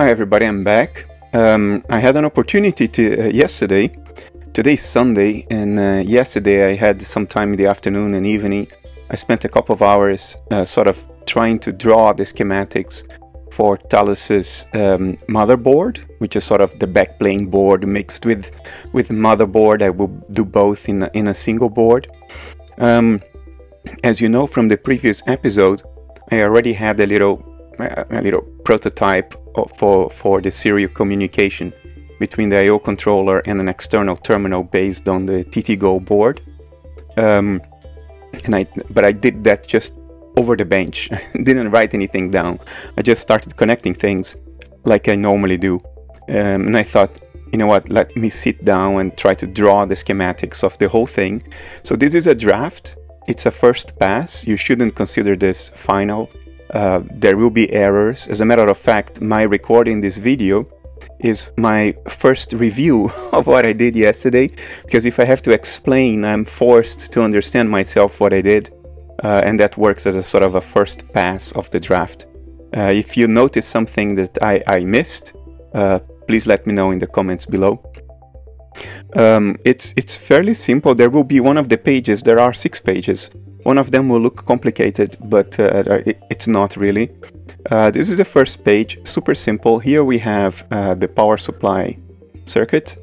Hi everybody, I'm back. Um, I had an opportunity to uh, yesterday. Today's Sunday, and uh, yesterday I had some time in the afternoon and evening. I spent a couple of hours uh, sort of trying to draw the schematics for Talos's um, motherboard, which is sort of the backplane board mixed with with motherboard. I will do both in a, in a single board. Um, as you know from the previous episode, I already had a little a little prototype for, for the serial communication between the I.O. controller and an external terminal based on the TTGO board. Um, and I, but I did that just over the bench. Didn't write anything down. I just started connecting things like I normally do. Um, and I thought, you know what, let me sit down and try to draw the schematics of the whole thing. So this is a draft. It's a first pass. You shouldn't consider this final. Uh, there will be errors. As a matter of fact, my recording this video is my first review of what I did yesterday because if I have to explain, I'm forced to understand myself what I did, uh, and that works as a sort of a first pass of the draft. Uh, if you notice something that I, I missed, uh, please let me know in the comments below. Um, it's it's fairly simple. There will be one of the pages. There are six pages. One of them will look complicated, but uh, it, it's not really. Uh, this is the first page, super simple. Here we have uh, the power supply circuit,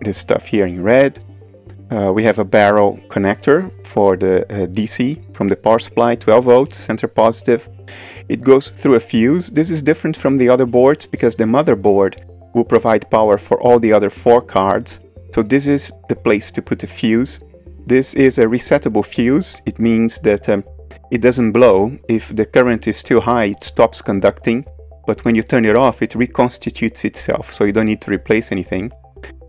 this stuff here in red. Uh, we have a barrel connector for the uh, DC from the power supply, 12 volts, center positive. It goes through a fuse. This is different from the other boards because the motherboard will provide power for all the other four cards. So this is the place to put a fuse. This is a resettable fuse. It means that um, it doesn't blow. If the current is still high, it stops conducting. But when you turn it off, it reconstitutes itself, so you don't need to replace anything.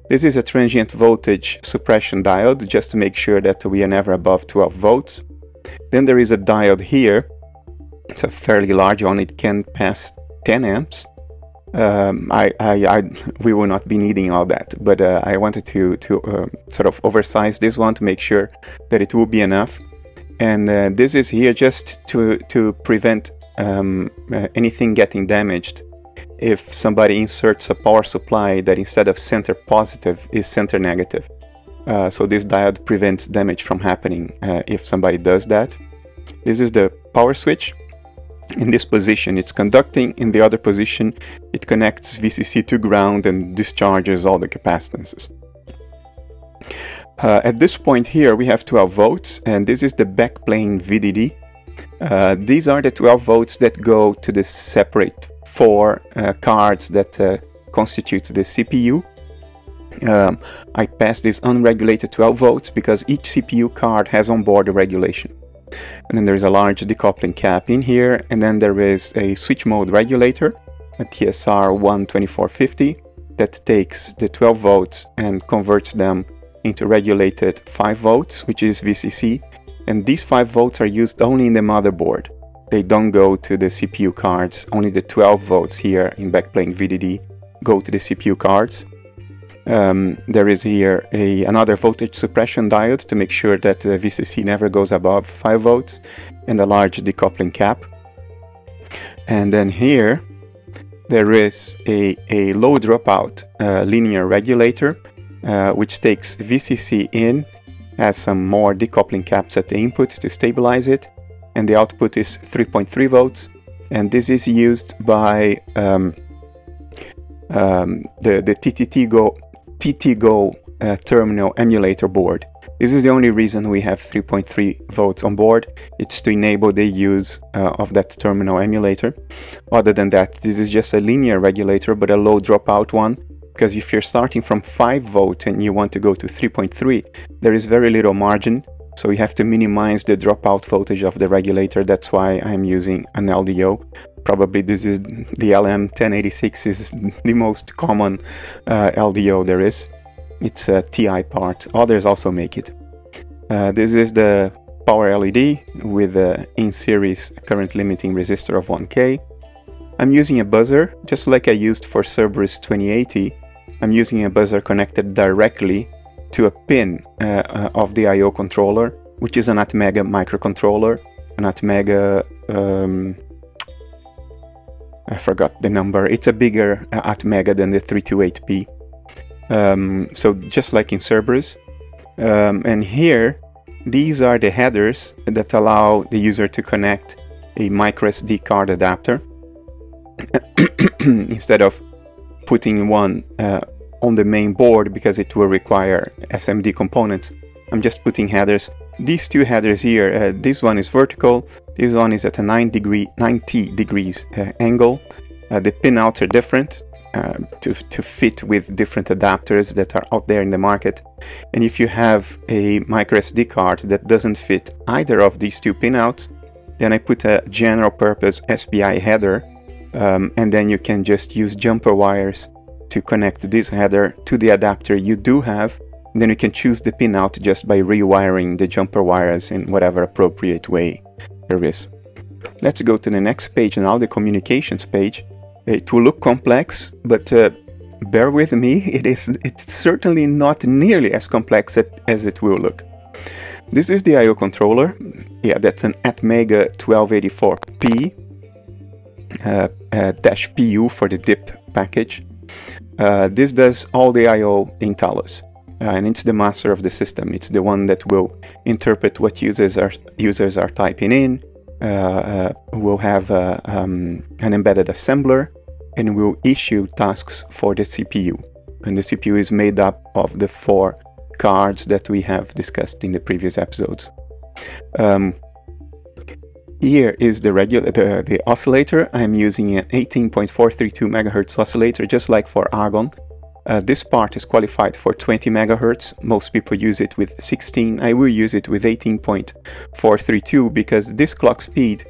This is a transient voltage suppression diode, just to make sure that we are never above 12 volts. Then there is a diode here. It's a fairly large one. It can pass 10 amps um, I, I, I, we will not be needing all that, but uh, I wanted to, to uh, sort of oversize this one to make sure that it will be enough. And uh, this is here just to, to prevent um, uh, anything getting damaged. If somebody inserts a power supply that instead of center positive is center negative. Uh, so this diode prevents damage from happening uh, if somebody does that. This is the power switch in this position it's conducting, in the other position it connects VCC to ground and discharges all the capacitances. Uh, at this point here we have 12 volts and this is the backplane VDD. Uh, these are the 12 volts that go to the separate four uh, cards that uh, constitute the CPU. Um, I pass this unregulated 12 volts because each CPU card has on board a regulation. And then there's a large decoupling cap in here, and then there is a switch mode regulator, a TSR 12450, that takes the 12 volts and converts them into regulated 5 volts, which is VCC, and these 5 volts are used only in the motherboard. They don't go to the CPU cards, only the 12 volts here in backplane VDD go to the CPU cards. Um, there is here a, another voltage suppression diode to make sure that the VCC never goes above 5 volts and a large decoupling cap. And then here there is a, a low dropout uh, linear regulator uh, which takes VCC in, has some more decoupling caps at the input to stabilize it, and the output is 3.3 volts. And this is used by um, um, the, the TTTGO TTGO uh, terminal emulator board. This is the only reason we have 3.3 volts on board. It's to enable the use uh, of that terminal emulator. Other than that, this is just a linear regulator, but a low dropout one. Because if you're starting from 5 volt and you want to go to 3.3, there is very little margin. So we have to minimize the dropout voltage of the regulator. That's why I'm using an LDO probably this is the LM1086 is the most common uh, LDO there is. It's a TI part. Others also make it. Uh, this is the power LED with the in-series current limiting resistor of 1K. I'm using a buzzer, just like I used for Cerberus 2080. I'm using a buzzer connected directly to a pin uh, uh of the I.O. controller, which is an Atmega microcontroller, an Atmega um, I forgot the number. It's a bigger uh, Atmega than the 328P. Um, so just like in Cerberus. Um, and here, these are the headers that allow the user to connect a microSD card adapter instead of putting one uh, on the main board because it will require SMD components. I'm just putting headers. These two headers here, uh, this one is vertical, this one is at a 9 degree, 90 degrees uh, angle. Uh, the pinouts are different uh, to, to fit with different adapters that are out there in the market. And if you have a micro SD card that doesn't fit either of these two pinouts, then I put a general purpose SPI header um, and then you can just use jumper wires to connect this header to the adapter you do have. Then you can choose the pinout just by rewiring the jumper wires in whatever appropriate way there is. Let's go to the next page now, the communications page. It will look complex, but uh, bear with me, it is it's certainly not nearly as complex as it will look. This is the I.O. controller. Yeah, that's an Atmega 1284P uh, uh, dash PU for the DIP package. Uh, this does all the I.O. in Talos. Uh, and it's the master of the system. It's the one that will interpret what users are users are typing in. Uh, uh, will have um, an embedded assembler, and will issue tasks for the CPU. And the CPU is made up of the four cards that we have discussed in the previous episodes. Um, here is the regular the, the oscillator. I'm using an 18.432 megahertz oscillator, just like for Argon. Uh, this part is qualified for 20 megahertz. Most people use it with 16. I will use it with 18.432 because this clock speed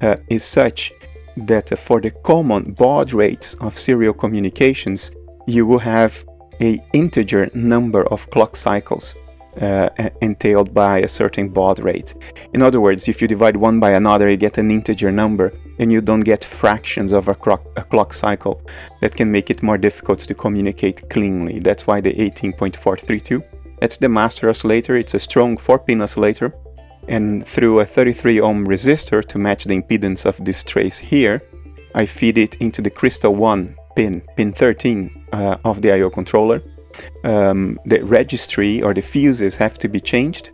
uh, is such that uh, for the common baud rates of serial communications, you will have a integer number of clock cycles uh, entailed by a certain baud rate. In other words, if you divide one by another, you get an integer number and you don't get fractions of a clock, a clock cycle that can make it more difficult to communicate cleanly. That's why the 18.432. That's the master oscillator. It's a strong 4-pin oscillator. And through a 33 ohm resistor to match the impedance of this trace here, I feed it into the crystal 1 pin, pin 13 uh, of the I.O. controller um, the registry or the fuses have to be changed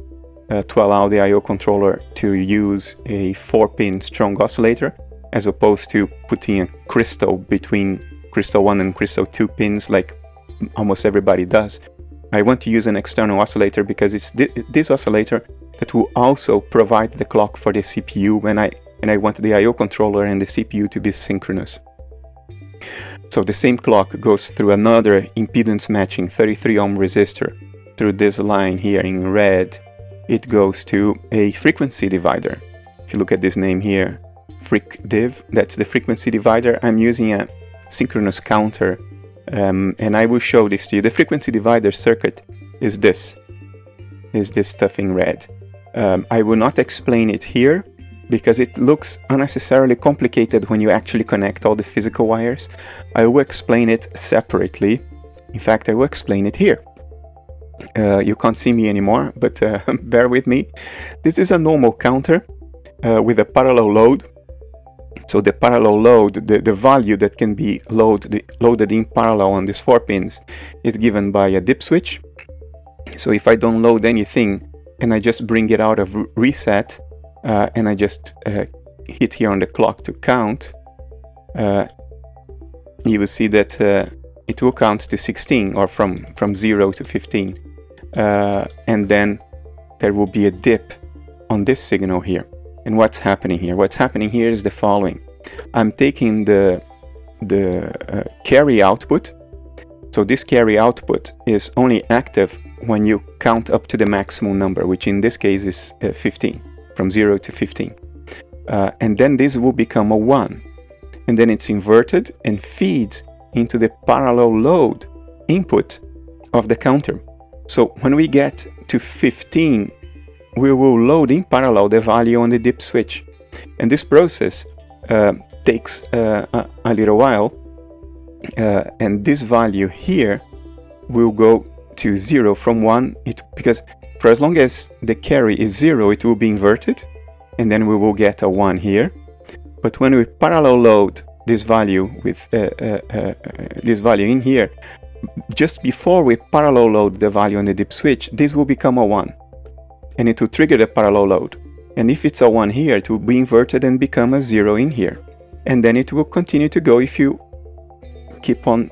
uh, to allow the I.O. controller to use a 4-pin strong oscillator as opposed to putting a crystal between crystal 1 and crystal 2 pins like almost everybody does. I want to use an external oscillator because it's this oscillator that will also provide the clock for the CPU when I and I want the I.O. controller and the CPU to be synchronous. So the same clock goes through another impedance matching 33 ohm resistor through this line here in red. It goes to a frequency divider. If you look at this name here, FreqDiv, that's the frequency divider. I'm using a synchronous counter um, and I will show this to you. The frequency divider circuit is this, is this stuff in red. Um, I will not explain it here because it looks unnecessarily complicated when you actually connect all the physical wires. I will explain it separately. In fact, I will explain it here. Uh, you can't see me anymore, but uh, bear with me. This is a normal counter uh, with a parallel load. So the parallel load, the, the value that can be load, the, loaded in parallel on these four pins is given by a dip switch. So if I don't load anything and I just bring it out of reset, uh, and I just uh, hit here on the clock to count, uh, you will see that uh, it will count to 16 or from, from 0 to 15. Uh, and then there will be a dip on this signal here. And what's happening here? What's happening here is the following. I'm taking the, the uh, carry output. So this carry output is only active when you count up to the maximum number, which in this case is 15 from 0 to 15. Uh, and then this will become a 1. And then it's inverted and feeds into the parallel load input of the counter. So when we get to 15, we will load in parallel the value on the dip switch. And this process uh, takes uh, a, little while. Uh, and this value here will go to 0 from 1 it, because for as long as the carry is 0, it will be inverted, and then we will get a 1 here. But when we parallel load this value with uh, uh, uh, this value in here, just before we parallel load the value on the dip switch, this will become a 1. And it will trigger the parallel load. And if it's a 1 here, it will be inverted and become a 0 in here. And then it will continue to go if you keep on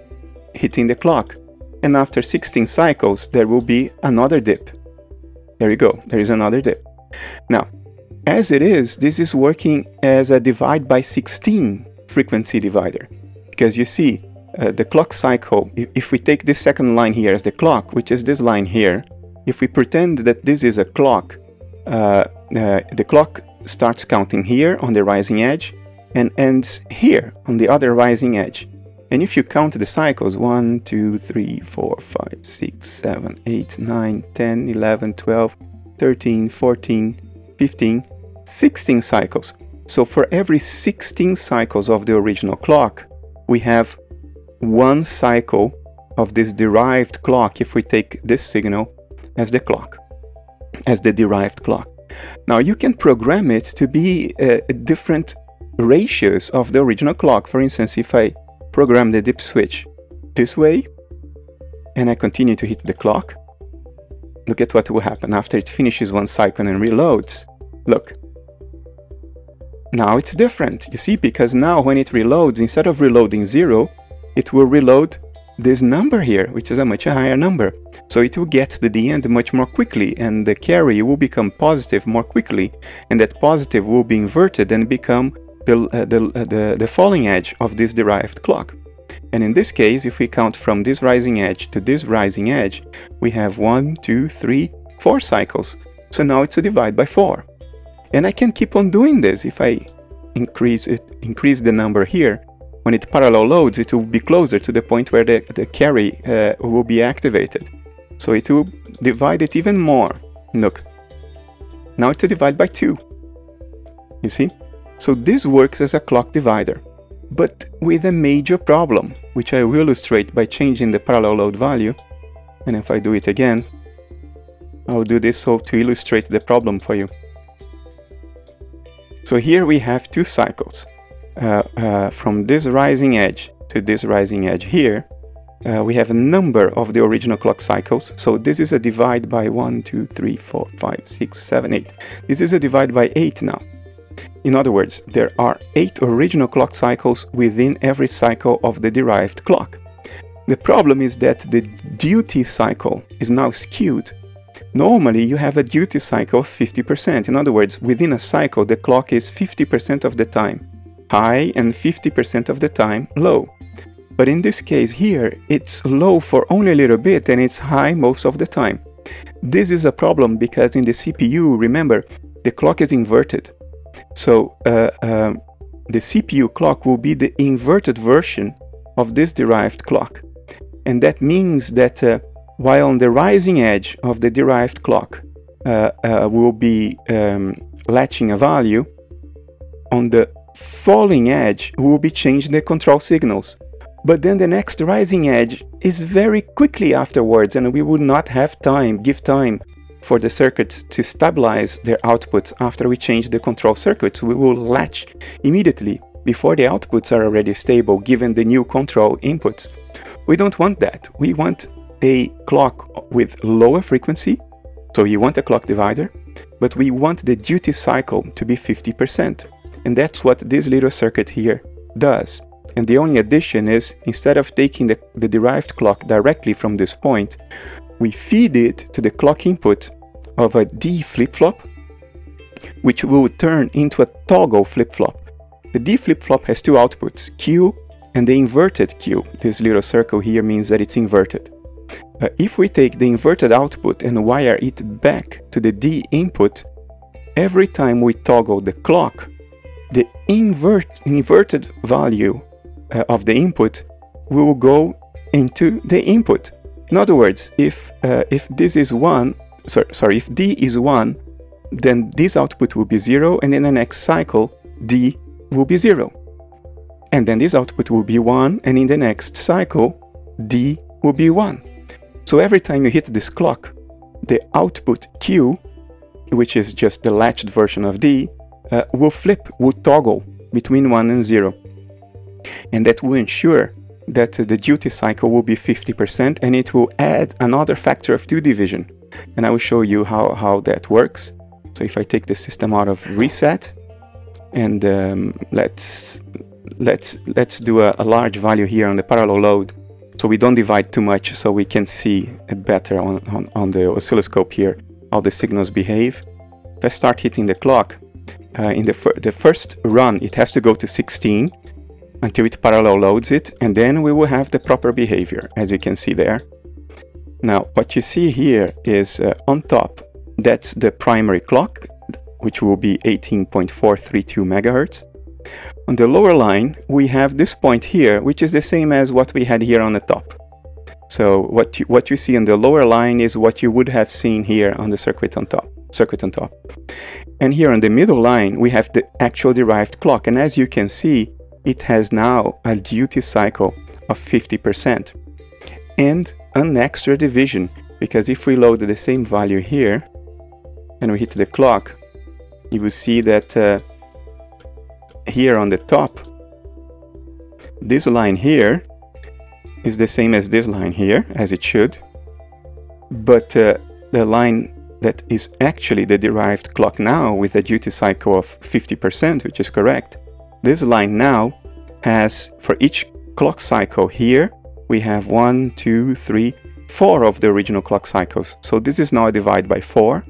hitting the clock. And after 16 cycles, there will be another dip. There you go, there is another dip. Now, as it is, this is working as a divide by 16 frequency divider. Because you see, uh, the clock cycle, if, if we take this second line here as the clock, which is this line here, if we pretend that this is a clock, uh, uh, the clock starts counting here on the rising edge and ends here on the other rising edge. And if you count the cycles 1, 2, 3, 4, 5, 6, 7, 8, 9, 10, 11, 12, 13, 14, 15, 16 cycles. So for every 16 cycles of the original clock, we have one cycle of this derived clock if we take this signal as the clock, as the derived clock. Now you can program it to be uh, different ratios of the original clock. For instance, if I program the dip switch this way and I continue to hit the clock, look at what will happen after it finishes one cycle and reloads. Look. Now it's different, you see, because now when it reloads, instead of reloading 0, it will reload this number here, which is a much higher number. So it will get to the end much more quickly and the carry will become positive more quickly and that positive will be inverted and become the, uh, the, uh, the, the falling edge of this derived clock. And in this case, if we count from this rising edge to this rising edge, we have one, two, three, four cycles. So now it's a divide by four. And I can keep on doing this if I increase it, increase the number here. When it parallel loads, it will be closer to the point where the, the carry uh, will be activated. So it will divide it even more. Look, now it's a divide by two. You see? So this works as a clock divider, but with a major problem, which I will illustrate by changing the parallel load value. And if I do it again, I'll do this so to illustrate the problem for you. So here we have two cycles. Uh, uh, from this rising edge to this rising edge here, uh, we have a number of the original clock cycles. So this is a divide by 1, 2, 3, 4, 5, 6, 7, 8. This is a divide by 8 now. In other words, there are 8 original clock cycles within every cycle of the derived clock. The problem is that the duty cycle is now skewed Normally, you have a duty cycle of 50%. In other words, within a cycle, the clock is 50% of the time high and 50% of the time low. But in this case here, it's low for only a little bit and it's high most of the time. This is a problem because in the CPU, remember, the clock is inverted. So uh, uh, the CPU clock will be the inverted version of this derived clock. And that means that uh, while on the rising edge of the derived clock uh, uh, will be um, latching a value, on the falling edge will be changing the control signals. But then the next rising edge is very quickly afterwards and we would not have time, give time for the circuits to stabilize their outputs after we change the control circuits. We will latch immediately before the outputs are already stable given the new control inputs. We don't want that. We want a clock with lower frequency, so you want a clock divider, but we want the duty cycle to be 50%. And that's what this little circuit here does. And the only addition is, instead of taking the, the derived clock directly from this point, we feed it to the clock input of a D flip-flop, which will turn into a toggle flip-flop. The D flip-flop has two outputs, Q and the inverted Q. This little circle here means that it's inverted. Uh, if we take the inverted output and wire it back to the D input, every time we toggle the clock, the invert, inverted value uh, of the input will go into the input. In other words, if, uh, if this is 1, sorry, sorry, if D is 1, then this output will be 0, and in the next cycle, D will be 0. And then this output will be 1, and in the next cycle, D will be 1. So every time you hit this clock, the output Q, which is just the latched version of D, uh, will flip, will toggle between 1 and 0. And that will ensure that the duty cycle will be 50% and it will add another factor of 2 division. And I will show you how, how that works. So if I take the system out of reset and um, let's let's let's do a, a, large value here on the parallel load so we don't divide too much so we can see better on, on, on the oscilloscope here how the signals behave. If I start hitting the clock, uh, in the, fir the first run it has to go to 16 until it parallel loads it and then we will have the proper behavior as you can see there. Now what you see here is uh, on top that's the primary clock which will be 18.432 megahertz. On the lower line we have this point here which is the same as what we had here on the top. So what you, what you see on the lower line is what you would have seen here on the circuit on top. Circuit on top. And here on the middle line, we have the actual derived clock. And as you can see, it has now a duty cycle of 50% and an extra division because if we load the same value here and we hit the clock, you will see that uh, here on the top, this line here is the same as this line here, as it should. But uh, the line that is actually the derived clock now with a duty cycle of 50%, which is correct, this line now has, for each clock cycle here, we have one, two, three, four of the original clock cycles. So this is now a divide by four,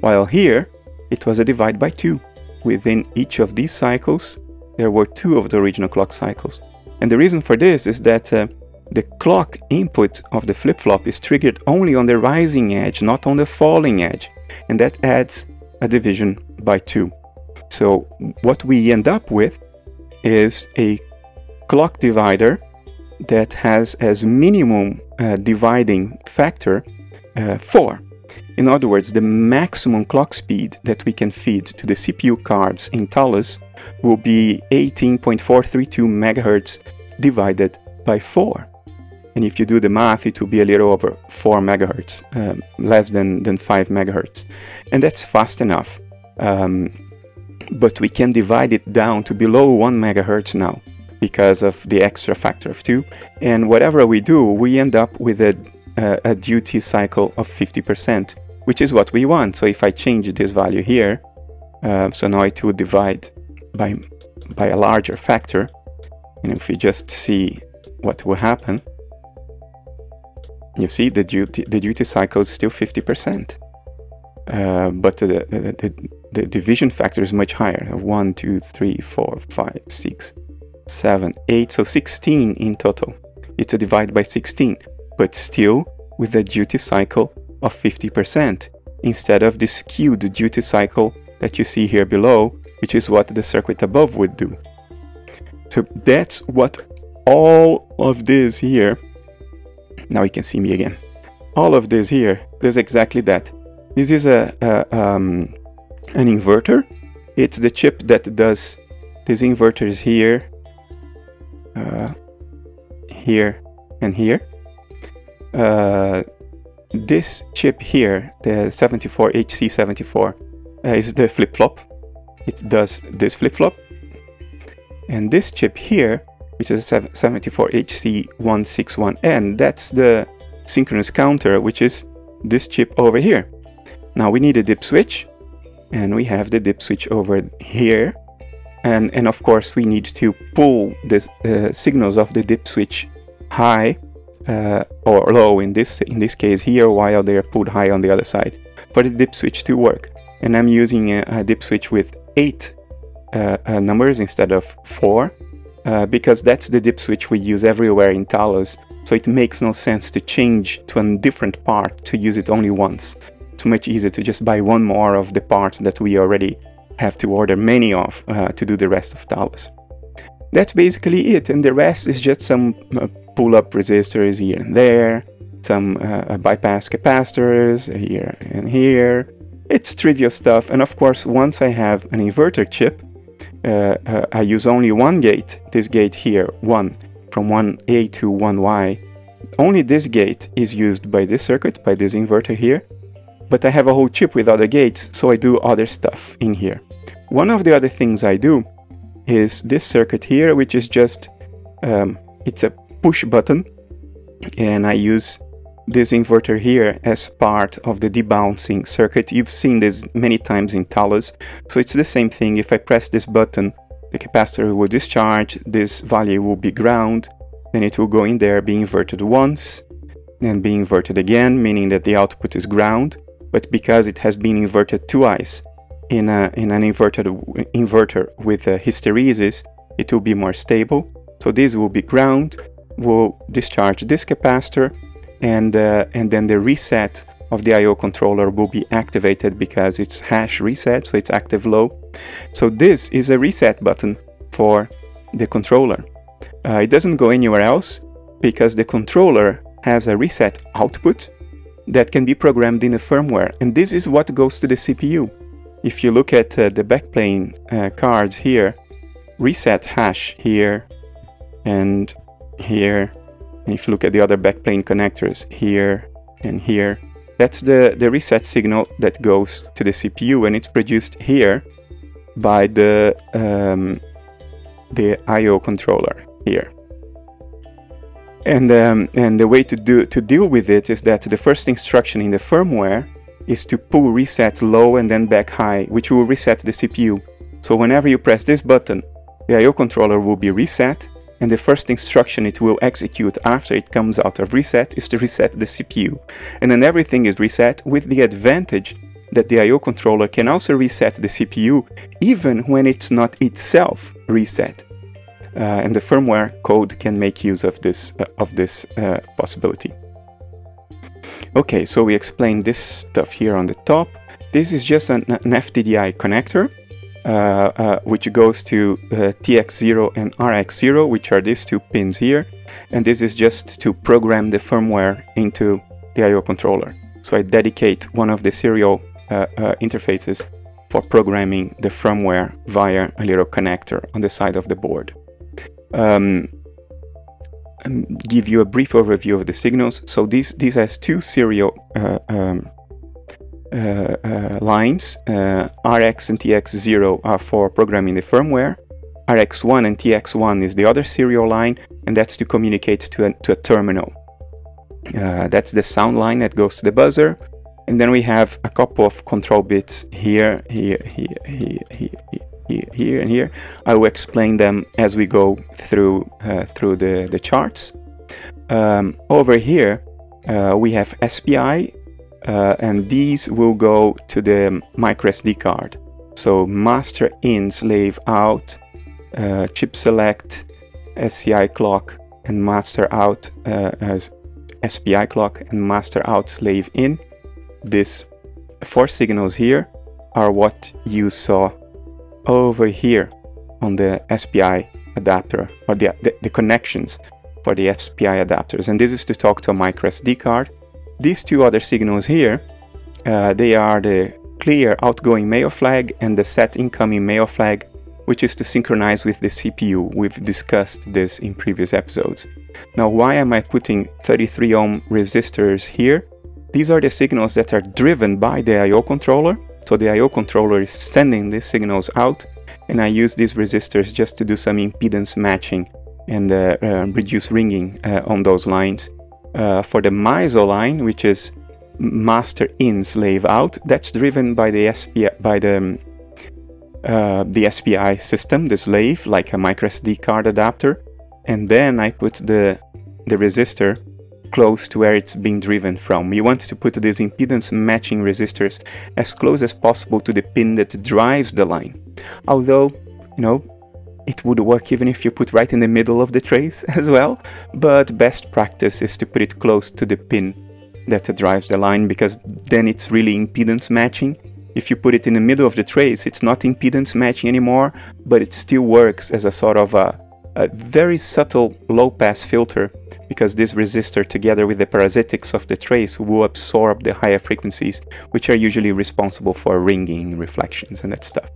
while here it was a divide by two. Within each of these cycles, there were two of the original clock cycles. And the reason for this is that uh, the clock input of the flip-flop is triggered only on the rising edge, not on the falling edge, and that adds a division by 2. So what we end up with is a clock divider that has as minimum uh, dividing factor uh, 4. In other words, the maximum clock speed that we can feed to the CPU cards in Talos will be 18.432 MHz divided by 4. And if you do the math, it will be a little over 4 megahertz, um, less than, than 5 megahertz. And that's fast enough. Um, but we can divide it down to below 1 megahertz now because of the extra factor of 2. And whatever we do, we end up with a, a duty cycle of 50%, which is what we want. So if I change this value here, uh, so now it will divide by, by a larger factor. And if we just see what will happen, you see the duty the duty cycle is still 50%. Uh, but the, the, the, division factor is much higher 1, 2, 3, 4, 5, 6, 7, 8, so 16 in total. It's a divide by 16, but still with a duty cycle of 50% instead of the skewed duty cycle that you see here below, which is what the circuit above would do. So that's what all of this here now you can see me again. All of this here does exactly that. This is a, a um, an inverter. It's the chip that does these inverters here, uh, here, and here. Uh, this chip here, the 74HC74, uh, is the flip-flop. It does this flip-flop. And this chip here which is 74HC161N. That's the synchronous counter, which is this chip over here. Now we need a dip switch, and we have the dip switch over here. And, and of course, we need to pull the uh, signals of the dip switch high uh, or low in this in this case here, while they are pulled high on the other side for the dip switch to work. And I'm using a, a dip switch with eight uh, uh numbers instead of four uh, because that's the dip switch we use everywhere in Talos, so it makes no sense to change to a different part to use it only once. It's much easier to just buy one more of the parts that we already have to order many of uh, to do the rest of Talos. That's basically it, and the rest is just some uh, pull-up resistors here and there, some uh, bypass capacitors here and here. It's trivial stuff, and of course, once I have an inverter chip, uh, uh, I use only one gate, this gate here, 1, from 1A to 1Y. Only this gate is used by this circuit, by this inverter here, but I have a whole chip with other gates, so I do other stuff in here. One of the other things I do is this circuit here, which is just um, it's a push button and I use this inverter here as part of the debouncing circuit. You've seen this many times in Talos. So it's the same thing. If I press this button, the capacitor will discharge, this value will be ground, then it will go in there, be inverted once, then be inverted again, meaning that the output is ground. But because it has been inverted twice in, a, in an inverted inverter with hysteresis, it will be more stable. So this will be ground, will discharge this capacitor, and, uh, and then the reset of the I.O. controller will be activated because it's hash reset, so it's active low. So this is a reset button for the controller. Uh, it doesn't go anywhere else because the controller has a reset output that can be programmed in the firmware, and this is what goes to the CPU. If you look at uh, the backplane uh, cards here, reset hash here and here and if you look at the other backplane connectors here and here, that's the, the reset signal that goes to the CPU and it's produced here by the, um, the I.O. controller here. And, um, and the way to, do, to deal with it is that the first instruction in the firmware is to pull reset low and then back high, which will reset the CPU. So whenever you press this button, the I.O. controller will be reset and the first instruction it will execute after it comes out of reset is to reset the CPU. And then everything is reset with the advantage that the I.O. controller can also reset the CPU even when it's not itself reset. Uh, and the firmware code can make use of this, uh, of this uh, possibility. Okay, so we explained this stuff here on the top. This is just an, an FTDI connector uh, uh, which goes to uh, TX0 and RX0, which are these two pins here. And this is just to program the firmware into the I.O. controller. So I dedicate one of the serial interfaces for programming the firmware via a little connector on the side of the board. Um, um give you a brief overview of the signals. So this, this has two serial uh, um, uh, uh, lines. Uh, RX and TX0 are for programming the firmware. RX1 and TX1 is the other serial line, and that's to communicate to a, to a terminal. Uh, that's the sound line that goes to the buzzer. And then we have a couple of control bits here, here, here, here, here, here, here and here. I will explain them as we go through uh, through the, the charts. Um, over here, uh, we have SPI uh, and these will go to the microSD card. So master in, slave out, uh, chip select, SCI clock, and master out uh, as SPI clock, and master out, slave in. These four signals here are what you saw over here on the SPI adapter, or the, the, the connections for the SPI adapters. And this is to talk to a microSD card these two other signals here, uh, they are the clear outgoing mail flag and the set incoming mail flag, which is to synchronize with the CPU. We've discussed this in previous episodes. Now, why am I putting 33 ohm resistors here? These are the signals that are driven by the I.O. controller. So the I.O. controller is sending these signals out, and I use these resistors just to do some impedance matching and uh, uh, reduce ringing uh, on those lines uh, for the MISO line, which is master in slave out, that's driven by the SPI by the um, uh, the SPI system, the slave, like a microSD card adapter, and then I put the the resistor close to where it's being driven from. You want to put these impedance matching resistors as close as possible to the pin that drives the line. Although, you know, it would work even if you put right in the middle of the trace as well, but best practice is to put it close to the pin that drives the line because then it's really impedance matching. If you put it in the middle of the trace, it's not impedance matching anymore, but it still works as a sort of a, a very subtle low pass filter because this resistor together with the parasitics of the trace will absorb the higher frequencies which are usually responsible for ringing, reflections and that stuff.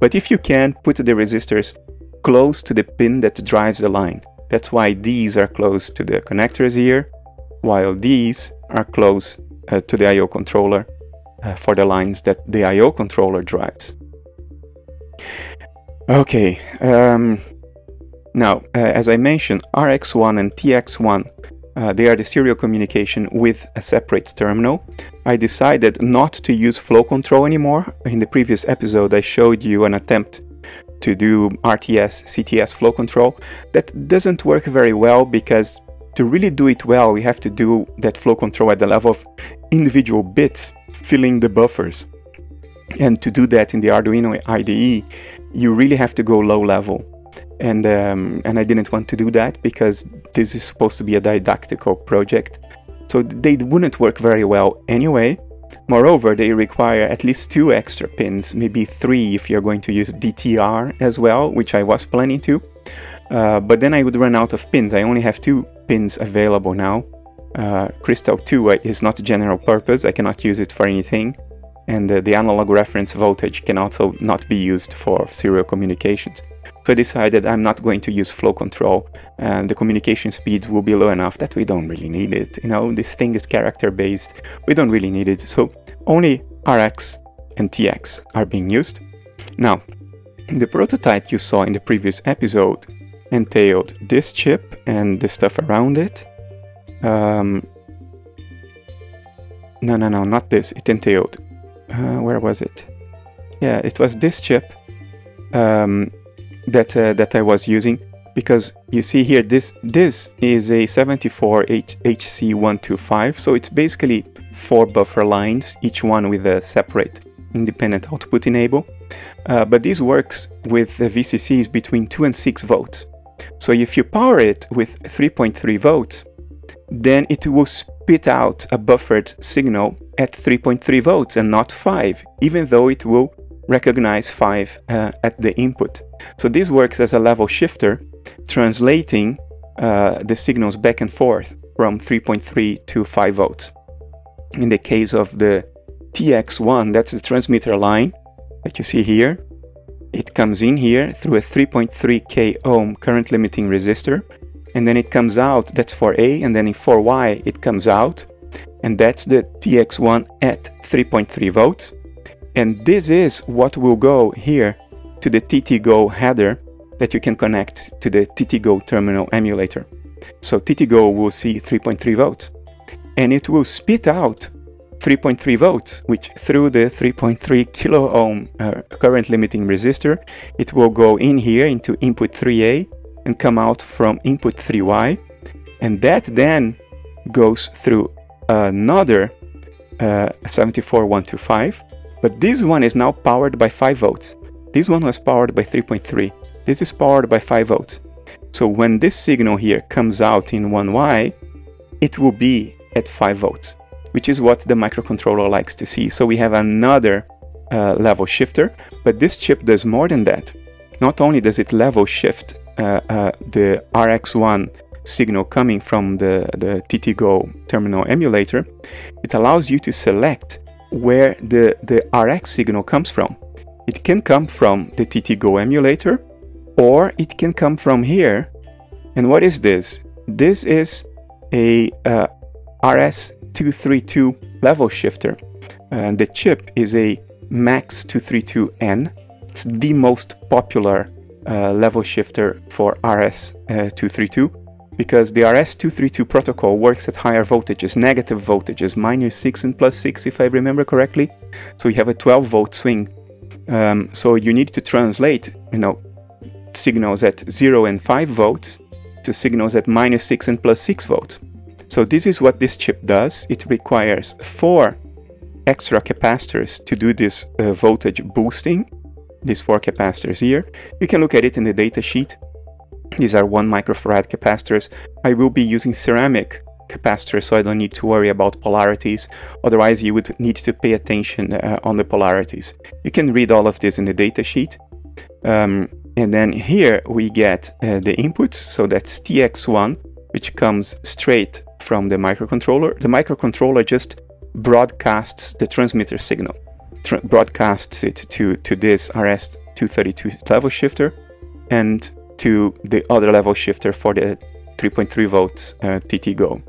But if you can, put the resistors close to the pin that drives the line. That's why these are close to the connectors here, while these are close uh, to the I.O. controller uh, for the lines that the I.O. controller drives. Okay, um, Now, uh, as I mentioned, RX1 and TX1, uh, they are the serial communication with a separate terminal. I decided not to use flow control anymore. In the previous episode, I showed you an attempt to do RTS, CTS flow control. That doesn't work very well because to really do it well, we have to do that flow control at the level of individual bits, filling the buffers. And to do that in the Arduino IDE, you really have to go low level. And, um, and I didn't want to do that because this is supposed to be a didactical project. So they wouldn't work very well anyway. Moreover, they require at least two extra pins, maybe three if you're going to use DTR as well, which I was planning to. Uh, but then I would run out of pins. I only have two pins available now. Uh, Crystal 2 is not general purpose, I cannot use it for anything. And uh, the analog reference voltage can also not be used for serial communications. So I decided I'm not going to use flow control and the communication speeds will be low enough that we don't really need it. You know, this thing is character based. We don't really need it. So only RX and TX are being used. Now, the prototype you saw in the previous episode entailed this chip and the stuff around it. Um, no, no, no, not this. It entailed. Uh, where was it? Yeah, it was this chip. Um, that uh, that I was using because you see here this this is a 74 HC125 so it's basically four buffer lines each one with a separate independent output enable. Uh, but this works with the VCCs between 2 and 6 volts. So if you power it with 3.3 volts then it will spit out a buffered signal at 3.3 volts and not 5 even though it will recognize 5 uh, at the input. So this works as a level shifter, translating uh, the signals back and forth from 3.3 to 5 volts. In the case of the TX1, that's the transmitter line that you see here. It comes in here through a 3.3k ohm current limiting resistor, and then it comes out, that's for A, and then in 4Y it comes out, and that's the TX1 at 3.3 volts. And this is what will go here to the TTGO header that you can connect to the TTGO terminal emulator. So TTGO will see 3.3 volts and it will spit out 3.3 volts, which through the 3.3 kilo ohm uh, current limiting resistor, it will go in here into input 3A and come out from input 3Y. And that then goes through another uh, 74125 but this one is now powered by 5 volts. This one was powered by 3.3. This is powered by 5 volts. So when this signal here comes out in 1Y, it will be at 5 volts, which is what the microcontroller likes to see. So we have another uh, level shifter, but this chip does more than that. Not only does it level shift uh, uh, the RX1 signal coming from the, the TTGO terminal emulator, it allows you to select where the, the RX signal comes from. It can come from the TTGO emulator, or it can come from here. And what is this? This is a uh, RS232 level shifter. And the chip is a MAX232N. It's the most popular uh, level shifter for RS232. Uh, because the RS-232 protocol works at higher voltages, negative voltages, minus 6 and plus 6 if I remember correctly. So you have a 12 volt swing. Um, so you need to translate, you know, signals at 0 and 5 volts to signals at minus 6 and plus 6 volts. So this is what this chip does. It requires four extra capacitors to do this uh, voltage boosting, these four capacitors here. You can look at it in the data sheet. These are 1 microfarad capacitors. I will be using ceramic capacitors so I don't need to worry about polarities. Otherwise you would need to pay attention uh, on the polarities. You can read all of this in the datasheet. Um, and then here we get uh, the inputs. So that's TX1, which comes straight from the microcontroller. The microcontroller just broadcasts the transmitter signal, broadcasts it to, to this RS232 level shifter, and to the other level shifter for the 3.3 volts uh, TTGO.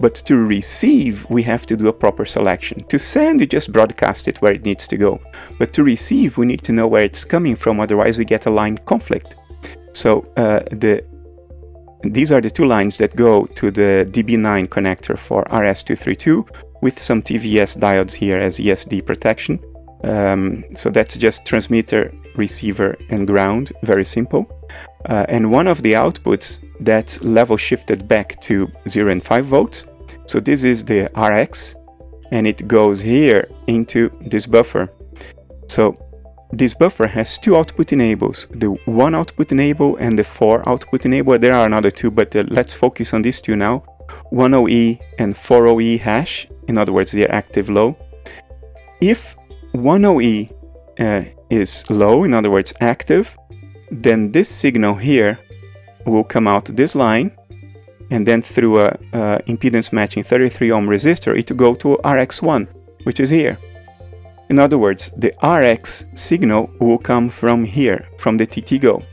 But to receive, we have to do a proper selection. To send, you just broadcast it where it needs to go. But to receive, we need to know where it's coming from, otherwise we get a line conflict. So uh, the these are the two lines that go to the DB9 connector for RS232 with some TVS diodes here as ESD protection. Um, so that's just transmitter, receiver, and ground, very simple. Uh, and one of the outputs that's level shifted back to 0 and 5 volts. So this is the RX, and it goes here into this buffer. So this buffer has two output enables, the one output enable and the four output enable. There are another two, but uh, let's focus on these two now. 1OE and 4OE hash, in other words, they're active low. If 1OE uh, is low, in other words, active, then this signal here will come out this line, and then through a, a impedance matching 33 ohm resistor, it will go to RX1, which is here. In other words, the RX signal will come from here, from the TTGO.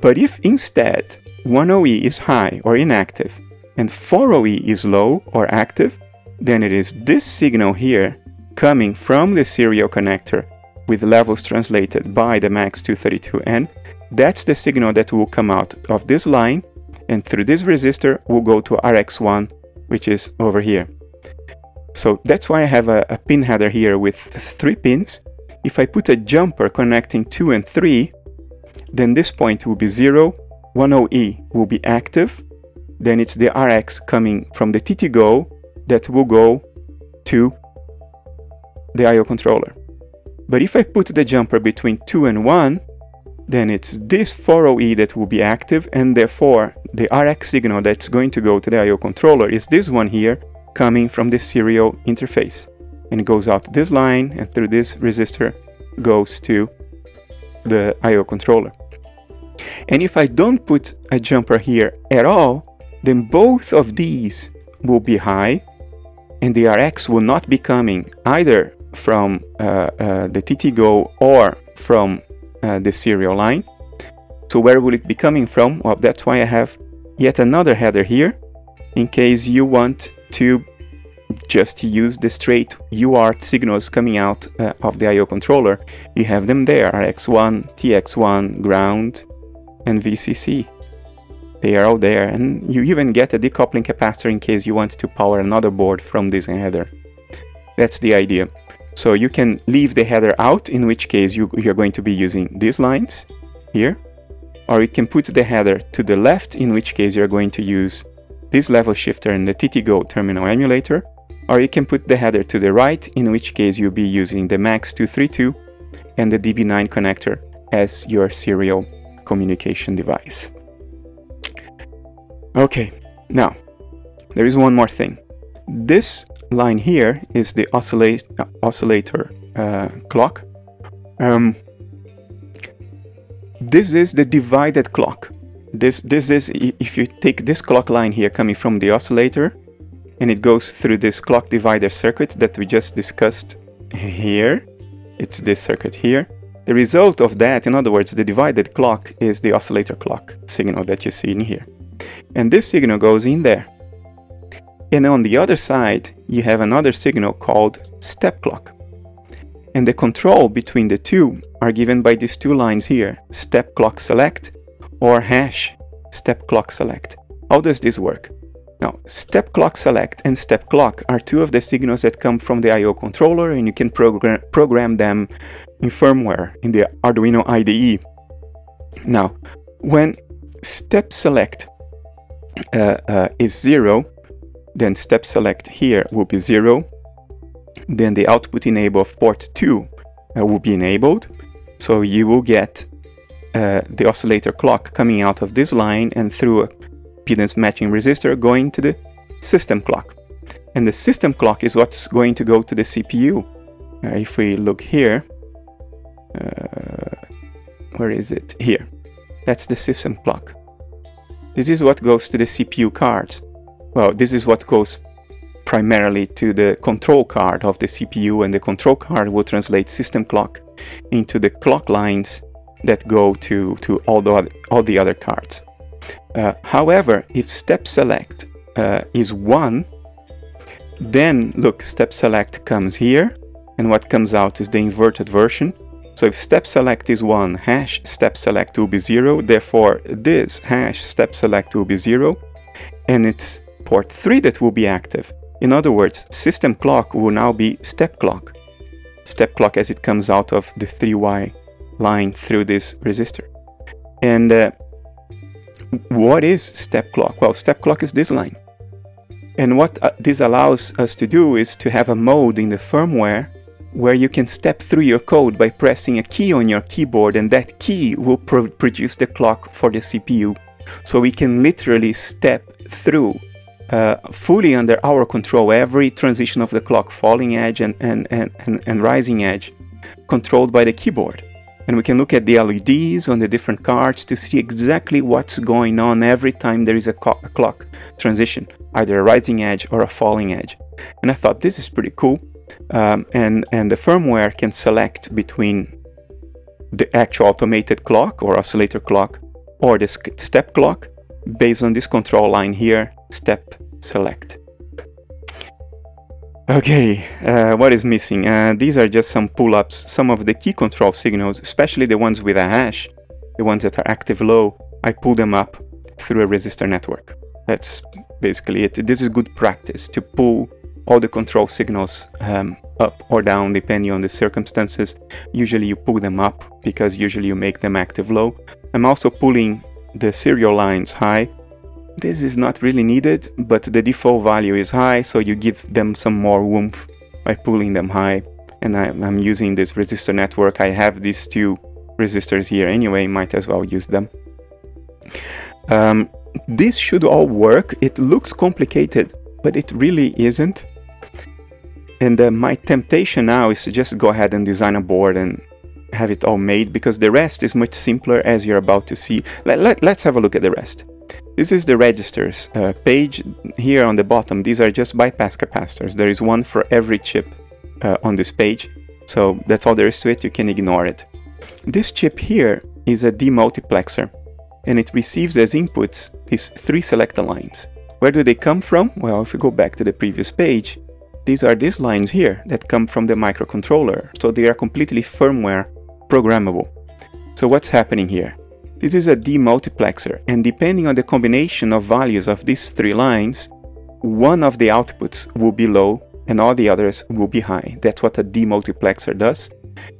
But if instead 1OE is high or inactive and 4OE is low or active, then it is this signal here coming from the serial connector with levels translated by the MAX232N. That's the signal that will come out of this line and through this resistor will go to RX1, which is over here. So that's why I have a, a pin header here with three pins. If I put a jumper connecting 2 and 3, then this point will be 0, 1OE will be active, then it's the RX coming from the TTGO that will go to the I.O. controller. But if I put the jumper between 2 and 1, then it's this 4OE that will be active, and therefore the RX signal that's going to go to the I.O. controller is this one here, coming from the serial interface. And it goes out this line and through this resistor goes to the I.O. controller. And if I don't put a jumper here at all, then both of these will be high and the RX will not be coming either from uh, uh, the TTGO or from uh, the serial line. So where will it be coming from? Well, that's why I have yet another header here in case you want to just use the straight UART signals coming out uh, of the I.O. controller. You have them there, RX1, TX1, ground, and VCC. They are all there, and you even get a decoupling capacitor in case you want to power another board from this header. That's the idea. So you can leave the header out, in which case you, you're going to be using these lines here, or you can put the header to the left, in which case you're going to use this level shifter and the TTGO terminal emulator, or you can put the header to the right, in which case you'll be using the MAX232 and the DB9 connector as your serial communication device. Okay, now there is one more thing. This line here is the oscillate, uh, oscillator uh, clock. Um, this is the divided clock. This, this is, if you take this clock line here coming from the oscillator, and it goes through this clock divider circuit that we just discussed here. It's this circuit here. The result of that, in other words, the divided clock is the oscillator clock signal that you see in here. And this signal goes in there. And on the other side, you have another signal called step clock. And the control between the two are given by these two lines here, step clock select or hash step clock select. How does this work? Now, step clock select and step clock are two of the signals that come from the I.O. controller and you can program, program them in firmware in the Arduino IDE. Now, when step select uh, uh, is zero, then step select here will be zero. Then the output enable of port 2 uh, will be enabled. So you will get uh, the oscillator clock coming out of this line and through a impedance matching resistor going to the system clock. And the system clock is what's going to go to the CPU. Uh, if we look here, uh, where is it? Here. That's the system clock. This is what goes to the CPU card. Well, this is what goes primarily to the control card of the CPU and the control card will translate system clock into the clock lines that go to, to all, the, all the other cards. Uh, however, if step select uh, is 1, then look, step select comes here, and what comes out is the inverted version. So if step select is 1, hash step select will be 0, therefore this hash step select will be 0, and it's port 3 that will be active. In other words, system clock will now be step clock. Step clock as it comes out of the 3Y line through this resistor. And uh, what is step clock? Well, step clock is this line. And what uh, this allows us to do is to have a mode in the firmware where you can step through your code by pressing a key on your keyboard and that key will pro produce the clock for the CPU. So we can literally step through uh, fully under our control every transition of the clock, falling edge and, and, and, and, and rising edge, controlled by the keyboard. And we can look at the LEDs on the different cards to see exactly what's going on every time there is a, a clock transition, either a rising edge or a falling edge. And I thought this is pretty cool. Um, and, and the firmware can select between the actual automated clock or oscillator clock or the step clock based on this control line here, step select. Okay, uh, what is missing? Uh, these are just some pull-ups. Some of the key control signals, especially the ones with a hash, the ones that are active low, I pull them up through a resistor network. That's basically it. This is good practice to pull all the control signals um, up or down depending on the circumstances. Usually you pull them up because usually you make them active low. I'm also pulling the serial lines high this is not really needed, but the default value is high, so you give them some more oomph by pulling them high. And I, am using this resistor network. I have these two resistors here anyway, might as well use them. Um, this should all work. It looks complicated, but it really isn't. And uh, my temptation now is to just go ahead and design a board and have it all made because the rest is much simpler as you're about to see. Let, let, let's have a look at the rest. This is the registers uh, page. Here on the bottom, these are just bypass capacitors. There is one for every chip uh, on this page. So that's all there is to it. You can ignore it. This chip here is a demultiplexer and it receives as inputs these three selector lines. Where do they come from? Well, if we go back to the previous page, these are these lines here that come from the microcontroller. So they are completely firmware programmable. So what's happening here? This is a demultiplexer, and depending on the combination of values of these three lines, one of the outputs will be low and all the others will be high. That's what a demultiplexer does.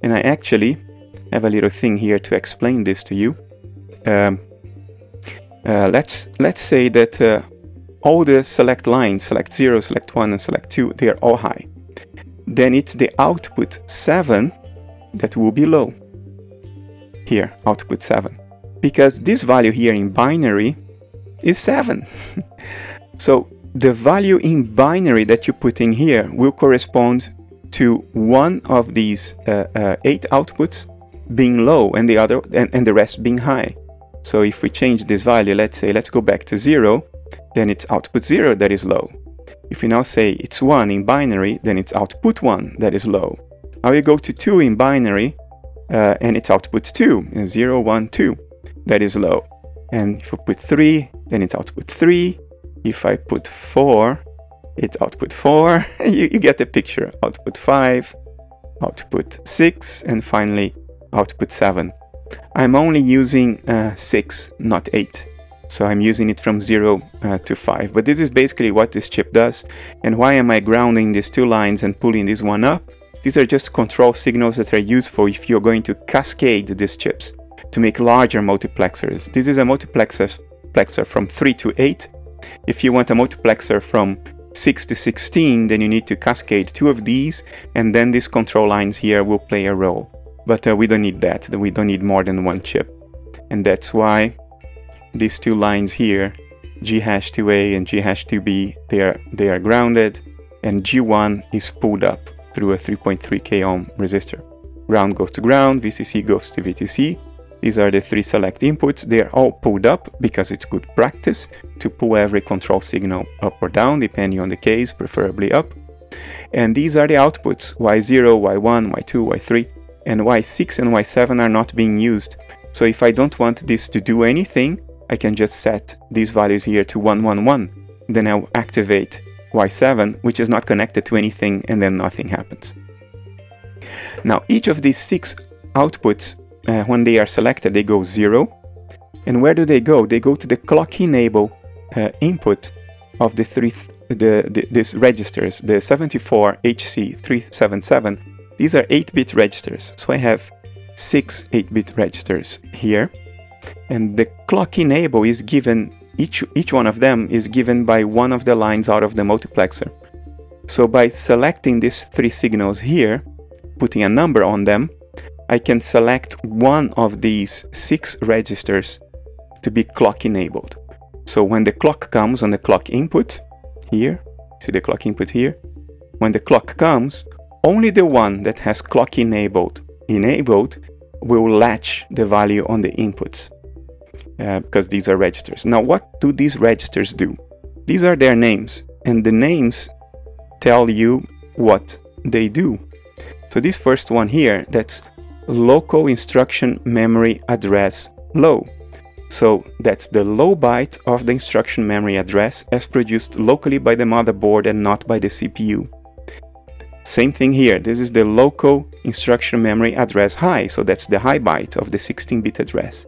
And I actually have a little thing here to explain this to you. Um, uh, let's let's say that uh, all the select lines, select 0, select 1, and select 2, they are all high. Then it's the output 7 that will be low. Here, output 7 because this value here in binary is 7. so the value in binary that you put in here will correspond to one of these uh, uh, eight outputs being low and the other and, and the rest being high. So if we change this value, let's say let's go back to 0, then it's output 0 that is low. If we now say it's 1 in binary, then it's output 1 that is low. Now we go to 2 in binary, uh, and it's output 2, 0, 1, 2 that is low. And if I put 3, then it's output 3. If I put 4, it's output 4. you, you get the picture. Output 5, output 6, and finally output 7. I'm only using uh, 6, not 8. So I'm using it from 0 uh, to 5. But this is basically what this chip does. And why am I grounding these two lines and pulling this one up? These are just control signals that are useful if you're going to cascade these chips to make larger multiplexers. This is a multiplexer from 3 to 8. If you want a multiplexer from 6 to 16, then you need to cascade two of these, and then these control lines here will play a role. But uh, we don't need that, we don't need more than one chip. And that's why these two lines here, G hash 2A and G hash 2B, they are, they are grounded, and G1 is pulled up through a 3.3 k ohm resistor. Ground goes to ground, VCC goes to VCC, these are the three select inputs. They are all pulled up because it's good practice to pull every control signal up or down, depending on the case, preferably up. And these are the outputs, Y0, Y1, Y2, Y3, and Y6 and Y7 are not being used. So if I don't want this to do anything, I can just set these values here to 111. Then I'll activate Y7, which is not connected to anything, and then nothing happens. Now, each of these six outputs, uh, when they are selected, they go 0. And where do they go? They go to the clock enable uh, input of the three the, the these registers, the 74HC377. These are 8-bit registers. So I have six 8-bit registers here. And the clock enable is given each each one of them is given by one of the lines out of the multiplexer. So by selecting these three signals here, putting a number on them, I can select one of these six registers to be clock enabled. So when the clock comes on the clock input, here, see the clock input here, when the clock comes, only the one that has clock enabled enabled will latch the value on the inputs uh, because these are registers. Now what do these registers do? These are their names and the names tell you what they do. So this first one here, that's local instruction memory address low. So that's the low byte of the instruction memory address as produced locally by the motherboard and not by the CPU. Same thing here, this is the local instruction memory address high, so that's the high byte of the 16-bit address.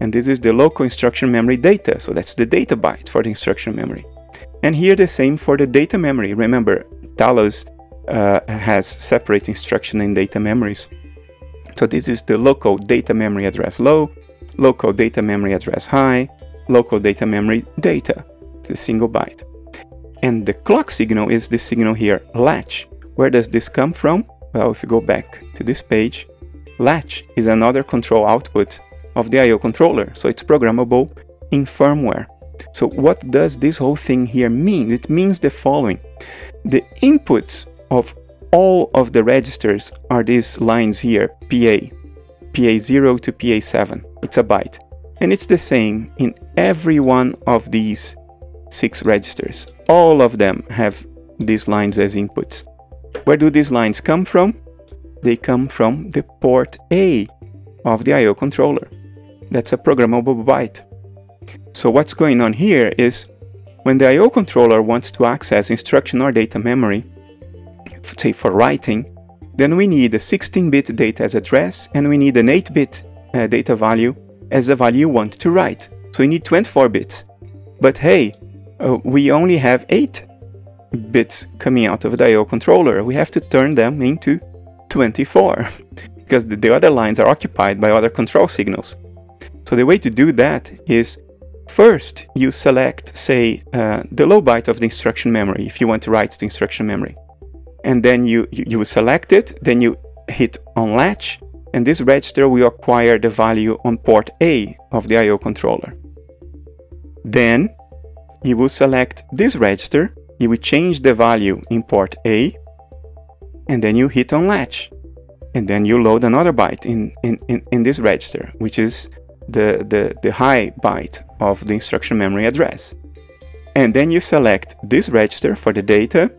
And this is the local instruction memory data, so that's the data byte for the instruction memory. And here the same for the data memory. Remember, Talos uh, has separate instruction and data memories. So this is the local data memory address low, local data memory address high, local data memory data, the single byte. And the clock signal is this signal here, latch. Where does this come from? Well, if you go back to this page, latch is another control output of the I.O. controller, so it's programmable in firmware. So what does this whole thing here mean? It means the following. The inputs of all of the registers are these lines here, PA, PA0 to PA7 it's a byte. And it's the same in every one of these six registers. All of them have these lines as inputs. Where do these lines come from? They come from the port A of the I.O. controller. That's a programmable byte. So what's going on here is when the I.O. controller wants to access instruction or data memory, say for writing, then we need a 16-bit data as address and we need an 8-bit uh, data value as the value you want to write. So you need 24 bits. But hey, uh, we only have 8 bits coming out of the I.O. controller. We have to turn them into 24 because the, the other lines are occupied by other control signals. So the way to do that is first you select, say, uh, the low byte of the instruction memory if you want to write to instruction memory. And then you, you, select it, then you hit on latch, and this register will acquire the value on port A of the I.O. controller. Then you will select this register, you will change the value in port A, and then you hit on latch. And then you load another byte in, in, in, in this register, which is the, the, the high byte of the instruction memory address. And then you select this register for the data,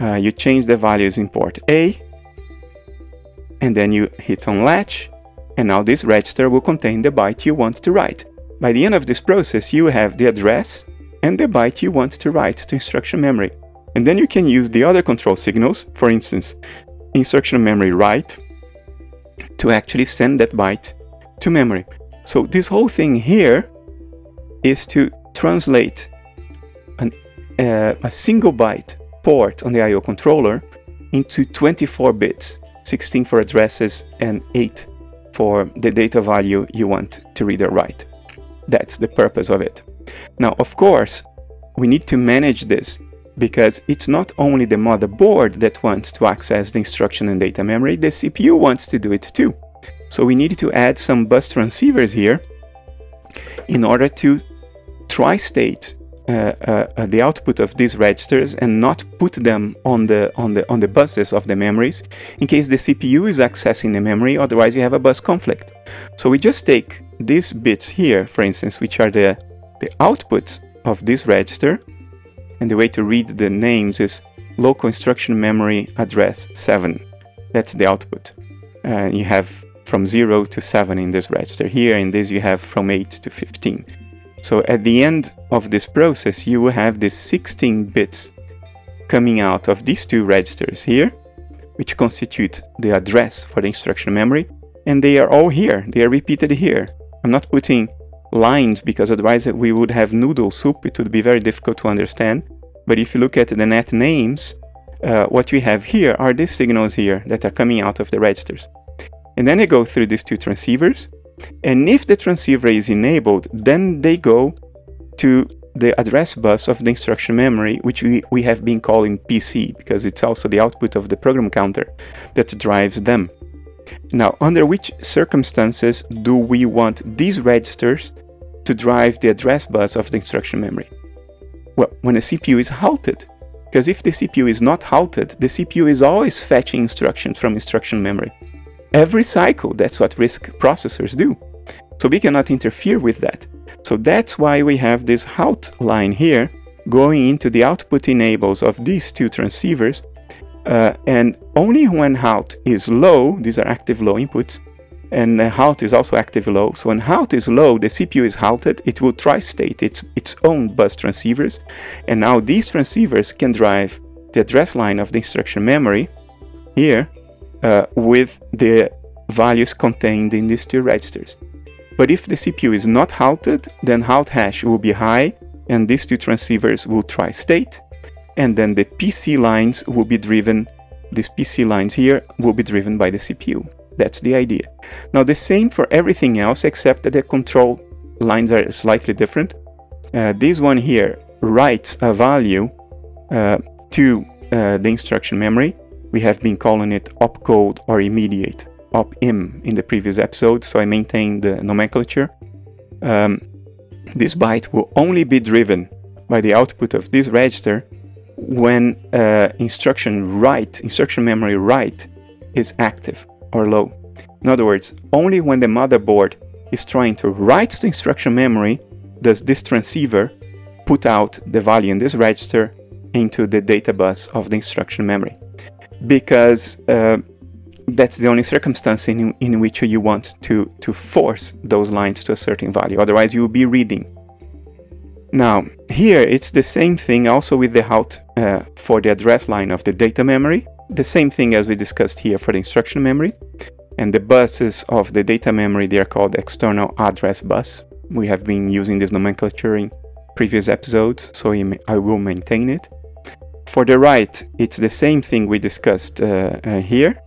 uh, you change the values in port A, and then you hit on latch, and now this register will contain the byte you want to write. By the end of this process, you have the address and the byte you want to write to instruction memory. And then you can use the other control signals, for instance, instruction memory write, to actually send that byte to memory. So this whole thing here is to translate an, uh, a single byte port on the I.O. controller into 24 bits. 16 for addresses, and 8 for the data value you want to read or write. That's the purpose of it. Now, of course, we need to manage this because it's not only the motherboard that wants to access the instruction and data memory, the CPU wants to do it too. So we need to add some bus transceivers here in order to tri-state the output of these registers and not put them on the on the on the buses of the memories in case the CPU is accessing the memory otherwise you have a bus conflict. So we just take these bits here for instance which are the the outputs of this register and the way to read the names is local instruction memory address 7 that's the output. Uh, you have from 0 to 7 in this register. Here in this you have from 8 to 15 so at the end of this process, you will have this 16 bits coming out of these two registers here, which constitute the address for the instruction memory, and they are all here. They are repeated here. I'm not putting lines because otherwise we would have noodle soup. It would be very difficult to understand. But if you look at the net names, uh, what we have here are these signals here that are coming out of the registers. And then they go through these two transceivers. And if the transceiver is enabled, then they go to the address bus of the instruction memory, which we, we have been calling PC because it's also the output of the program counter that drives them. Now, under which circumstances do we want these registers to drive the address bus of the instruction memory? Well, when a CPU is halted. Because if the CPU is not halted, the CPU is always fetching instructions from instruction memory. Every cycle, that's what RISC processors do. So we cannot interfere with that. So that's why we have this halt line here going into the output enables of these two transceivers uh, and only when halt is low, these are active low inputs, and halt is also active low. So when halt is low, the CPU is halted. It will tri-state its, its own bus transceivers. And now these transceivers can drive the address line of the instruction memory here uh, with the values contained in these two registers. But if the CPU is not halted, then halt hash will be high and these two transceivers will tri-state and then the PC lines will be driven, these PC lines here will be driven by the CPU. That's the idea. Now the same for everything else except that the control lines are slightly different. Uh, this one here writes a value uh, to uh, the instruction memory. We have been calling it opcode or immediate, opim in the previous episode, so I maintain the nomenclature. Um, this byte will only be driven by the output of this register when uh, instruction write, instruction memory write is active or low. In other words, only when the motherboard is trying to write to instruction memory does this transceiver put out the value in this register into the data bus of the instruction memory. Because uh, that's the only circumstance in, in which you want to, to force those lines to a certain value. Otherwise, you will be reading now, here it's the same thing also with the halt uh, for the address line of the data memory. The same thing as we discussed here for the instruction memory. And the buses of the data memory, they are called external address bus. We have been using this nomenclature in previous episodes, so I will maintain it. For the write, it's the same thing we discussed uh, uh, here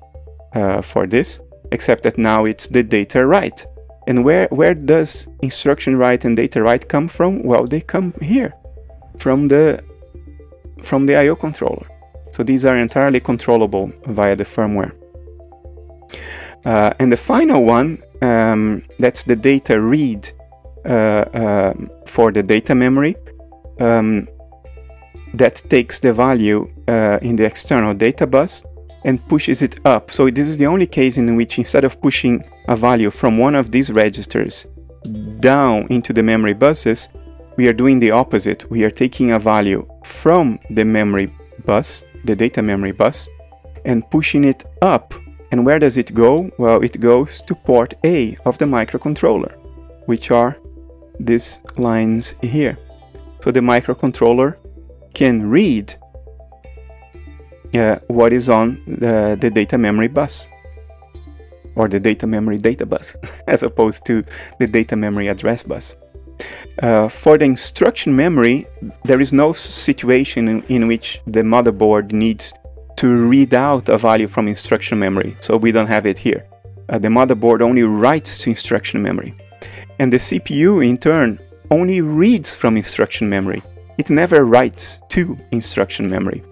uh, for this, except that now it's the data write. And where, where does instruction write and data write come from? Well, they come here from the, from the I.O. controller. So these are entirely controllable via the firmware. Uh, and the final one, um, that's the data read uh, uh, for the data memory. Um, that takes the value uh, in the external data bus and pushes it up. So this is the only case in which instead of pushing a value from one of these registers down into the memory buses, we are doing the opposite. We are taking a value from the memory bus, the data memory bus, and pushing it up. And where does it go? Well, it goes to port A of the microcontroller, which are these lines here. So the microcontroller can read uh, what is on the, the data memory bus or the data memory data bus as opposed to the data memory address bus. Uh, for the instruction memory, there is no situation in, in, which the motherboard needs to read out a value from instruction memory, so we don't have it here. Uh, the motherboard only writes to instruction memory. And the CPU, in turn, only reads from instruction memory. It never writes to instruction memory.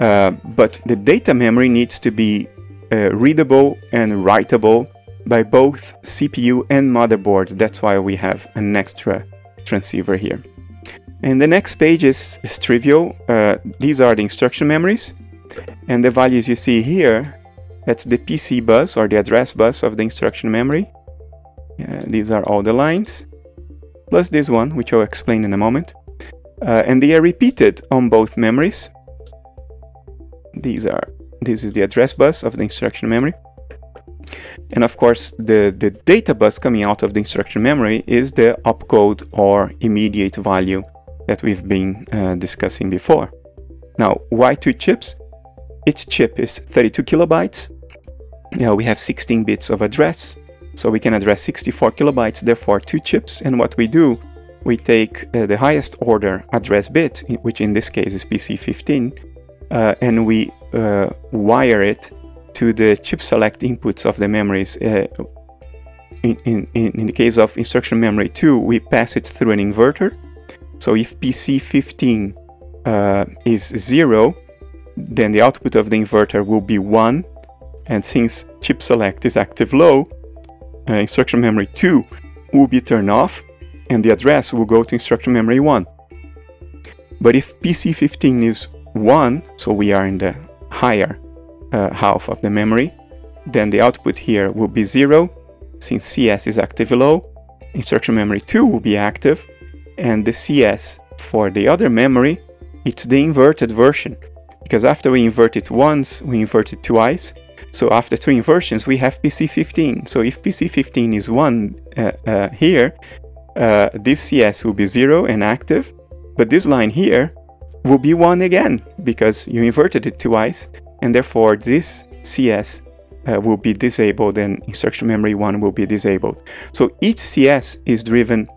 Uh, but the data memory needs to be uh, readable and writable by both CPU and motherboard. That's why we have an extra transceiver here. And the next page is, is trivial. Uh, these are the instruction memories. And the values you see here, that's the PC bus or the address bus of the instruction memory. Uh, these are all the lines, plus this one, which I'll explain in a moment. Uh, and they are repeated on both memories. These are this is the address bus of the instruction memory. And of course, the, the data bus coming out of the instruction memory is the opcode or immediate value that we've been uh, discussing before. Now, why two chips? Each chip is 32 kilobytes, Now we have 16 bits of address, so we can address 64 kilobytes, therefore two chips. And what we do, we take uh, the highest order address bit, which in this case is PC15, uh, and we uh, wire it to the chip select inputs of the memories. Uh, in, in, in the case of instruction memory 2, we pass it through an inverter. So if PC15 uh, is 0, then the output of the inverter will be 1. And since chip select is active low, uh, instruction memory 2 will be turned off and the address will go to instruction memory 1. But if PC15 is 1, so we are in the higher uh, half of the memory, then the output here will be 0. Since CS is active low, instruction memory 2 will be active, and the CS for the other memory, it's the inverted version. Because after we invert it once, we invert it twice. So after two inversions, we have PC15. So if PC15 is 1 uh, uh, here, uh, this CS will be 0 and active, but this line here will be 1 again because you inverted it twice and therefore this CS uh, will be disabled and instruction memory 1 will be disabled. So each CS is driven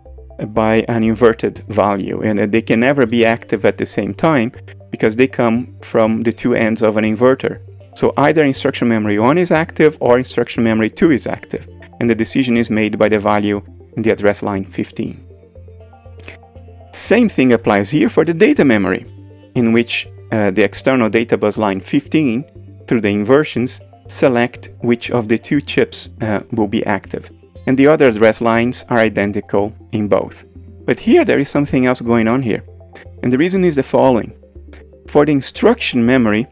by an inverted value and uh, they can never be active at the same time because they come from the two ends of an inverter. So either instruction memory 1 is active or instruction memory 2 is active and the decision is made by the value in the address line 15. Same thing applies here for the data memory in which uh, the external data bus line 15 through the inversions select which of the two chips uh, will be active. And the other address lines are identical in both. But here there is something else going on here. And the reason is the following. For the instruction memory,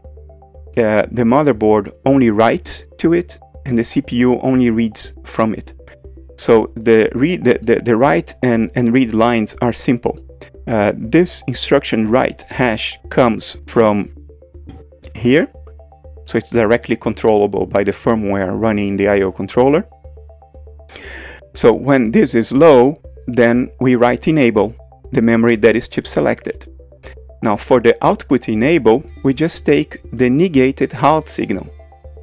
uh, the motherboard only writes to it and the CPU only reads from it. So the read the, the, the write and, and read lines are simple. Uh, this instruction write hash comes from here. So it's directly controllable by the firmware running the I.O. controller. So when this is low, then we write enable the memory that is chip selected. Now for the output enable, we just take the negated halt signal.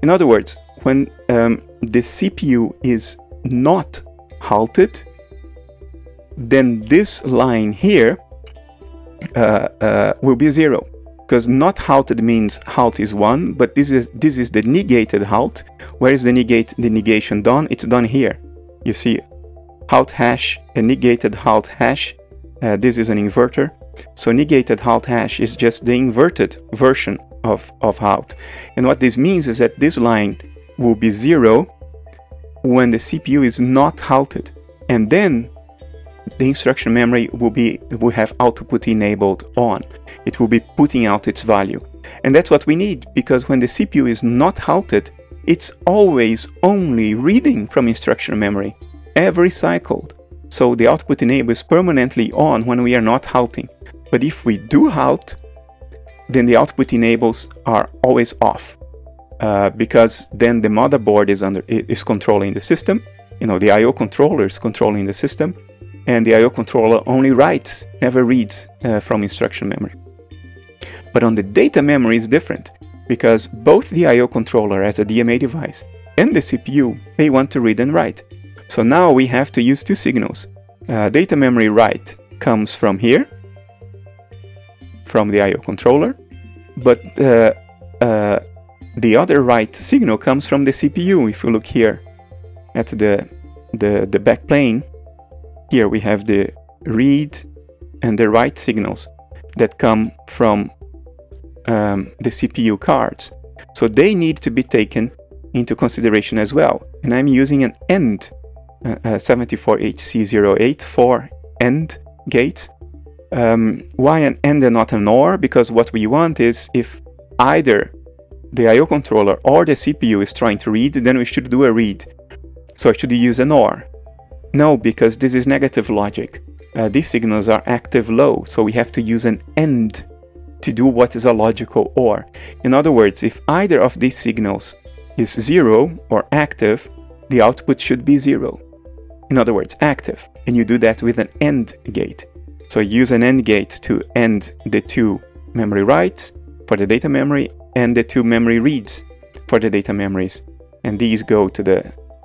In other words, when um, the CPU is not halted, then this line here uh, uh, will be zero because not halted means halt is one, but this is this is the negated halt. Where is the negate the negation done? It's done here. You see, halt hash a negated halt hash. Uh, this is an inverter, so negated halt hash is just the inverted version of of halt. And what this means is that this line will be zero when the CPU is not halted, and then the instruction memory will be will have output enabled on. It will be putting out its value. And that's what we need because when the CPU is not halted, it's always only reading from instruction memory every cycle. So the output enable is permanently on when we are not halting. But if we do halt, then the output enables are always off uh, because then the motherboard is under is controlling the system. You know, the I/O controller is controlling the system, and the I.O. controller only writes, never reads uh, from instruction memory. But on the data memory is different, because both the I.O. controller as a DMA device and the CPU, they want to read and write. So now we have to use two signals. Uh, data memory write comes from here, from the I.O. controller, but uh, uh, the other write signal comes from the CPU. If you look here at the, the, the back plane, here we have the read and the write signals that come from um, the CPU cards. So they need to be taken into consideration as well. And I'm using an AND uh, uh, 74HC08 for AND gate. Um, why an AND and not an OR? Because what we want is if either the I.O. controller or the CPU is trying to read, then we should do a read. So I should use an OR. No, because this is negative logic. Uh, these signals are active low, so we have to use an AND to do what is a logical OR. In other words, if either of these signals is zero or active, the output should be zero. In other words, active. And you do that with an AND gate. So use an AND gate to AND the two memory writes for the data memory and the two memory reads for the data memories. and these go to the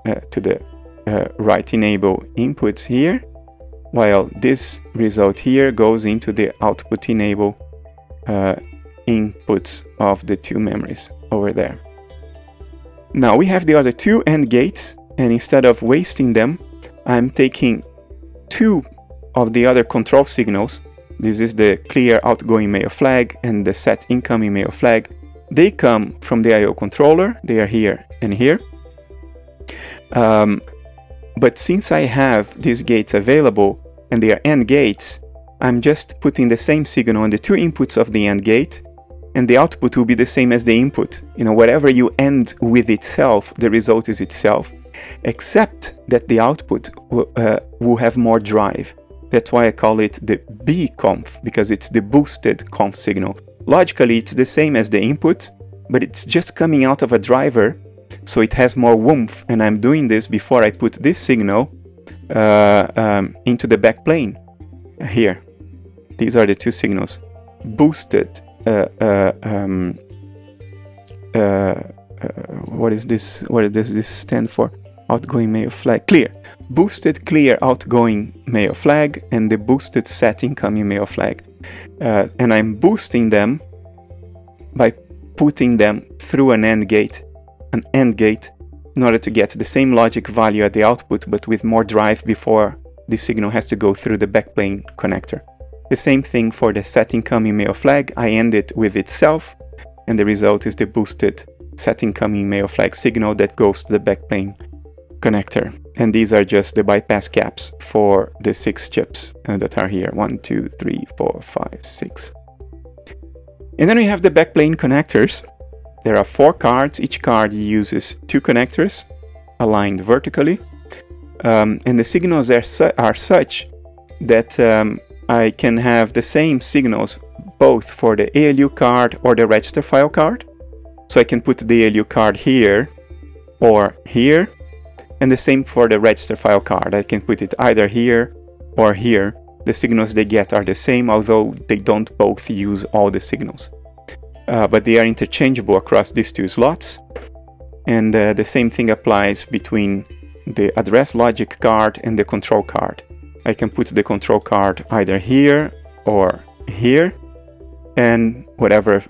uh, to the uh, write enable inputs here, while this result here goes into the output enable uh, inputs of the two memories over there. Now we have the other two AND gates, and instead of wasting them, I'm taking two of the other control signals. This is the clear outgoing mail flag and the set incoming mail flag. They come from the I.O. controller. They are here and here. Um, but since I have these gates available and they are AND gates, I'm just putting the same signal on the two inputs of the AND gate and the output will be the same as the input. You know, whatever you end with itself, the result is itself, except that the output uh, will have more drive. That's why I call it the B-conf, because it's the boosted conf signal. Logically, it's the same as the input, but it's just coming out of a driver, so it has more woomph, and I'm doing this before I put this signal uh, um, into the backplane here. These are the two signals. Boosted, uh, uh, um, uh, uh, what is this? What does this stand for? Outgoing mail flag, clear boosted clear outgoing mail flag and the boosted set incoming mail flag. Uh, and I'm boosting them by putting them through an AND gate, an AND gate, in order to get the same logic value at the output, but with more drive before the signal has to go through the backplane connector. The same thing for the set incoming mail flag, I end it with itself, and the result is the boosted set incoming mail flag signal that goes to the backplane connector. And these are just the bypass caps for the six chips uh, that are here. One, two, three, four, five, six. And then we have the backplane connectors. There are four cards. Each card uses two connectors aligned vertically. Um, and the signals are, su are such that um, I can have the same signals both for the ALU card or the register file card. So I can put the ALU card here or here and the same for the register file card. I can put it either here or here. The signals they get are the same, although they don't both use all the signals. Uh, but they are interchangeable across these two slots. And uh, the same thing applies between the address logic card and the control card. I can put the control card either here or here, and whatever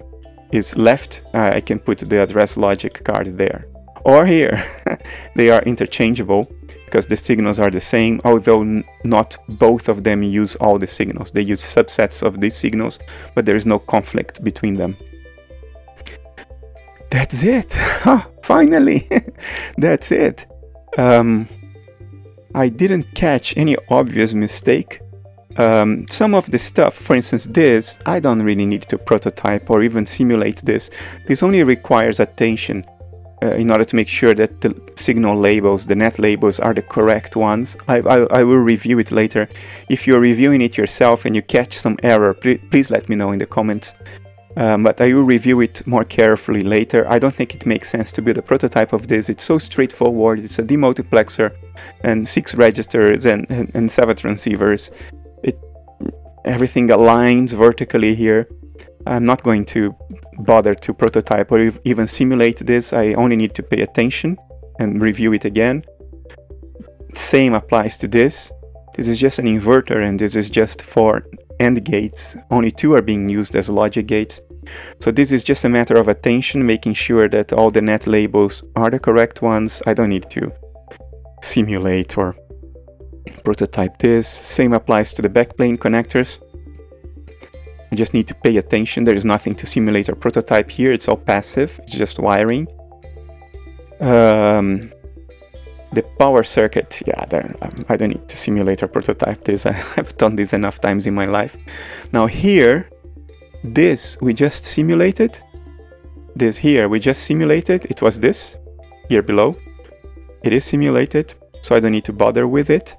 is left, uh, I can put the address logic card there or here. they are interchangeable because the signals are the same, although not both of them use all the signals. They use subsets of these signals, but there is no conflict between them. That's it. Finally, that's it. Um, I didn't catch any obvious mistake. Um, some of the stuff, for instance, this, I don't really need to prototype or even simulate this. This only requires attention uh, in order to make sure that the signal labels, the net labels, are the correct ones. I, I, I, will review it later. If you're reviewing it yourself and you catch some error, please let me know in the comments. Um, but I will review it more carefully later. I don't think it makes sense to build a prototype of this. It's so straightforward. It's a demultiplexer and six registers and, and, and seven transceivers. It, everything aligns vertically here. I'm not going to bother to prototype or even simulate this. I only need to pay attention and review it again. Same applies to this. This is just an inverter and this is just for AND gates. Only two are being used as logic gates. So this is just a matter of attention, making sure that all the net labels are the correct ones. I don't need to simulate or prototype this. Same applies to the backplane connectors. You just need to pay attention. There is nothing to simulate or prototype here. It's all passive. It's just wiring. Um, the power circuit, yeah, there, um, I don't need to simulate or prototype this. I, have done this enough times in my life. Now here, this we just simulated. This here we just simulated. It was this here below. It is simulated, so I don't need to bother with it.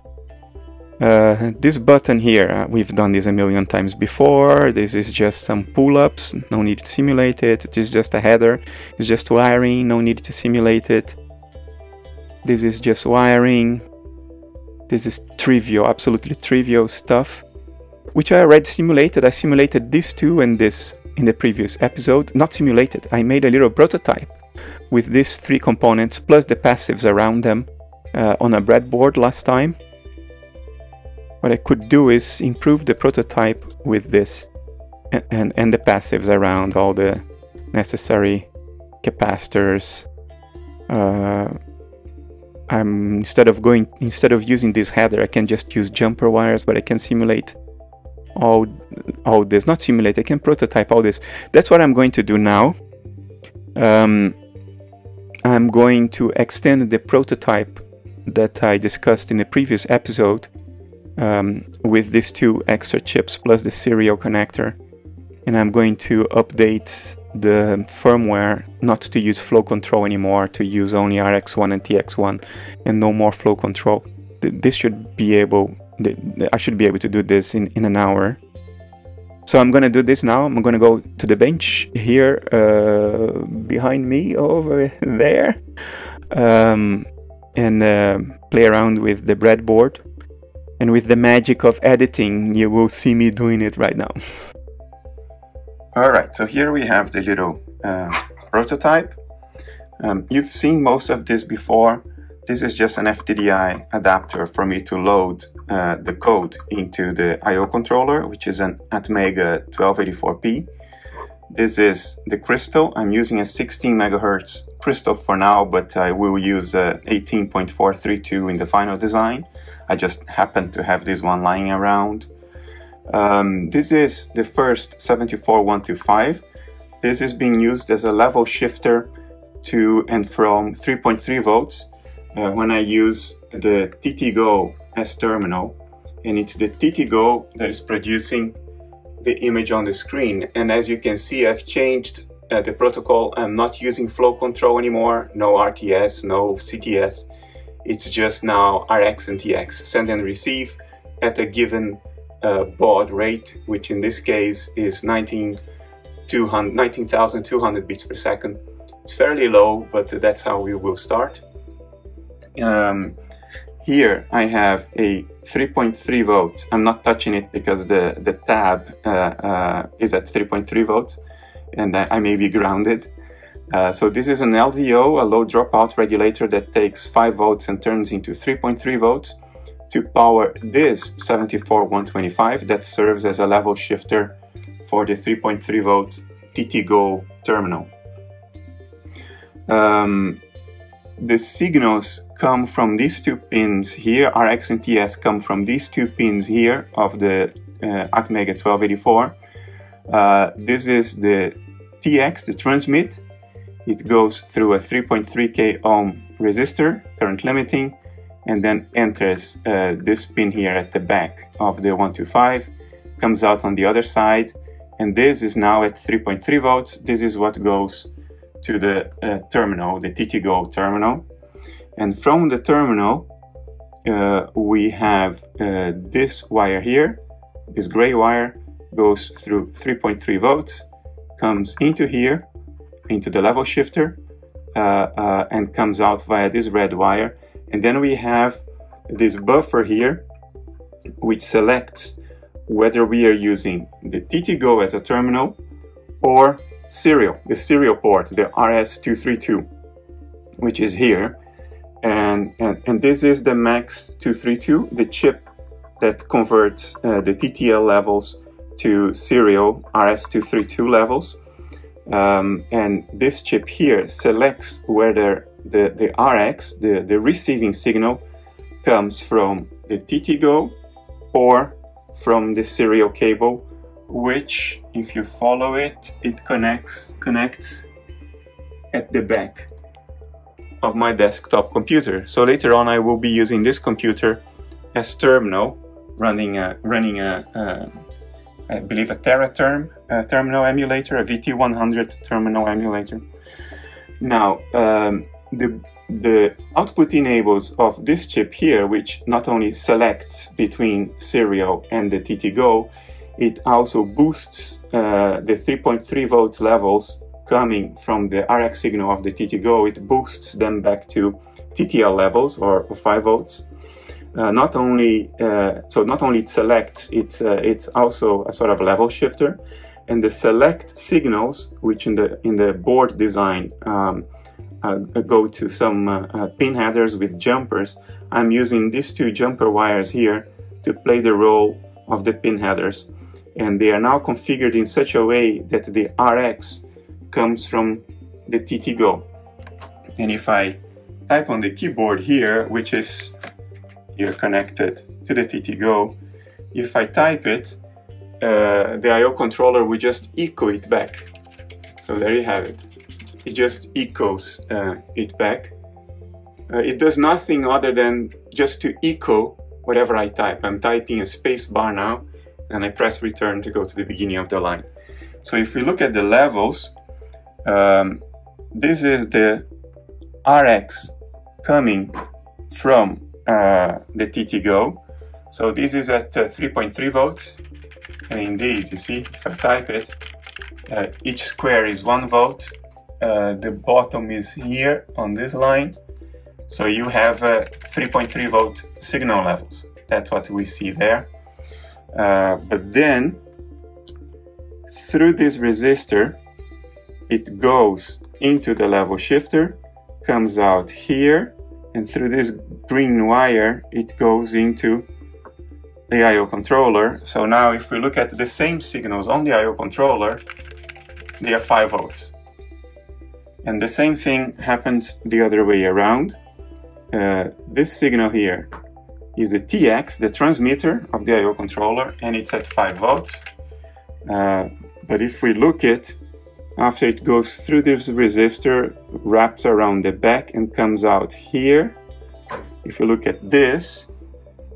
Uh, this button here, uh, we've done this a million times before. This is just some pull-ups, no need to simulate it. It is just a header, it's just wiring, no need to simulate it. This is just wiring. This is trivial, absolutely trivial stuff, which I already simulated. I simulated this two and this in the previous episode. Not simulated, I made a little prototype with these three components plus the passives around them uh, on a breadboard last time. What I could do is improve the prototype with this and, and, and the passives around all the necessary capacitors. Uh, I'm instead of going instead of using this header, I can just use jumper wires, but I can simulate all all this. Not simulate, I can prototype all this. That's what I'm going to do now. Um, I'm going to extend the prototype that I discussed in the previous episode um, with these two extra chips plus the serial connector and I'm going to update the firmware not to use flow control anymore to use only RX1 and TX1 and no more flow control this should be able I should be able to do this in, in an hour so I'm gonna do this now. I'm gonna go to the bench here uh, behind me over there um, and uh, play around with the breadboard. And with the magic of editing, you will see me doing it right now. Alright, so here we have the little uh, prototype. Um, you've seen most of this before. This is just an FTDI adapter for me to load uh, the code into the I.O. controller, which is an Atmega 1284p. This is the crystal. I'm using a 16 megahertz crystal for now, but I will use a 18.432 in the final design. I just happen to have this one lying around. Um, this is the first 74125. This is being used as a level shifter to and from 3.3 volts uh, when I use the TTGO as terminal. And it's the TTGO that is producing the image on the screen. And as you can see I've changed uh, the protocol. I'm not using flow control anymore. No RTS no CTS it's just now RX and TX send and receive at a given uh, baud rate which in this case is 19,200 19, bits per second it's fairly low but that's how we will start um, here I have a 3.3 volt. I'm not touching it because the, the tab uh, uh, is at 3.3 volts and I may be grounded. Uh, so this is an LDO, a low dropout regulator that takes 5 volts and turns into 3.3 volts to power this 74125 that serves as a level shifter for the 3.3 volt TTGO terminal. Um, the signals come from these two pins here, RX and TX come from these two pins here of the uh, Atmega 1284. Uh, this is the TX, the transmit. It goes through a 3.3k ohm resistor, current limiting, and then enters uh, this pin here at the back of the 125, comes out on the other side, and this is now at 3.3 volts. This is what goes to the uh, terminal, the TTGO terminal. And from the terminal, uh, we have uh, this wire here. This gray wire goes through 3.3 volts, comes into here, into the level shifter, uh, uh, and comes out via this red wire. And then we have this buffer here, which selects whether we are using the TTGO as a terminal or serial, the serial port, the RS232, which is here. And, and, and this is the MAX232, the chip that converts uh, the TTL levels to serial RS232 levels. Um, and this chip here selects whether the, the RX, the, the receiving signal, comes from the TTGO or from the serial cable which if you follow it it connects connects at the back of my desktop computer. So later on I will be using this computer as terminal running a, running a, a I believe a Tera Term a terminal emulator a VT100 terminal emulator now um, the the output enables of this chip here which not only selects between serial and the TTGO it also boosts uh, the 3.3 volt levels coming from the RX signal of the TTGO. It boosts them back to TTL levels or, 5 volts. Uh, not only uh, so not only it selects it's uh, it's also a sort of level shifter and the select signals which in the in the board design um, uh, go to some uh, uh, pin headers with jumpers, I'm using these two jumper wires here to play the role of the pin headers. And they are now configured in such a way that the RX comes from the TTGO. And if I type on the keyboard here, which is here connected to the TTGO, if I type it, uh, the I.O. controller will just echo it back. So there you have it. It just echoes uh, it back. Uh, it does nothing other than just to echo whatever I type. I'm typing a space bar now, and I press return to go to the beginning of the line. So if we look at the levels, um, this is the RX coming from the TTGO. So this is at uh, 3.3 volts. And indeed, you see, if I type it, uh, each square is one volt. Uh, the bottom is here on this line. So you have 3.3 uh, volt signal levels. That's what we see there. Uh, but then, through this resistor, it goes into the level shifter, comes out here, and through this green wire, it goes into the I.O. controller. So now if we look at the same signals on the I.O. controller, they are 5 volts. And the same thing happens the other way around. Uh, this signal here is the TX, the transmitter of the I.O. controller, and it's at 5 volts. Uh, but if we look at after it goes through this resistor, wraps around the back and comes out here, if you look at this,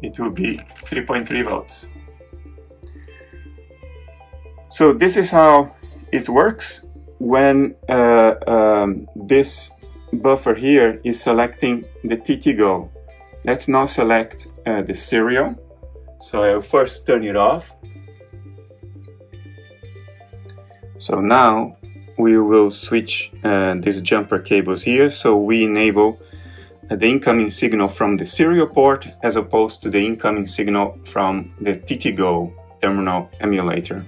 it will be 3.3 volts. So this is how it works when uh, um, this buffer here is selecting the TTGO. Let's now select uh, the serial. So I'll first turn it off. So now we will switch uh, these jumper cables here. So we enable the incoming signal from the serial port as opposed to the incoming signal from the TTGO terminal emulator.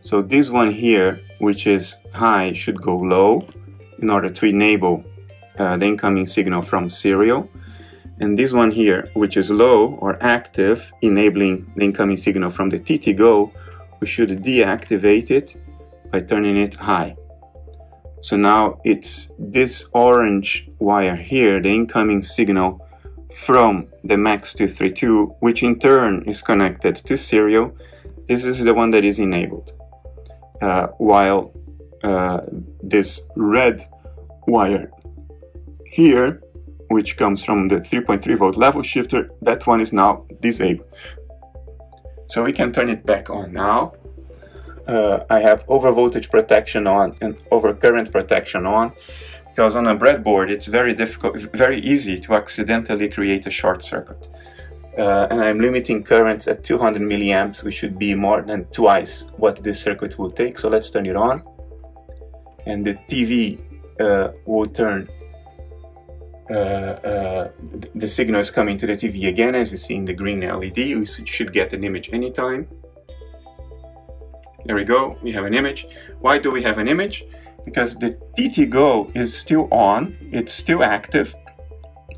So this one here, which is high, should go low in order to enable uh, the incoming signal from serial. And this one here, which is low or active, enabling the incoming signal from the TTGO, we should deactivate it by turning it high. So now it's this orange wire here, the incoming signal from the MAX232, which in turn is connected to serial. This is the one that is enabled. Uh, while uh, this red wire here, which comes from the 3.3 volt level shifter, that one is now disabled. So we can turn it back on now uh, I have over voltage protection on and over current protection on because on a breadboard it's very difficult, very easy to accidentally create a short circuit. Uh, and I'm limiting currents at 200 milliamps, which should be more than twice what this circuit will take. So let's turn it on. And the TV uh, will turn, uh, uh, the signal is coming to the TV again, as you see in the green LED. We should get an image anytime. There we go, we have an image. Why do we have an image? Because the TTGO is still on, it's still active,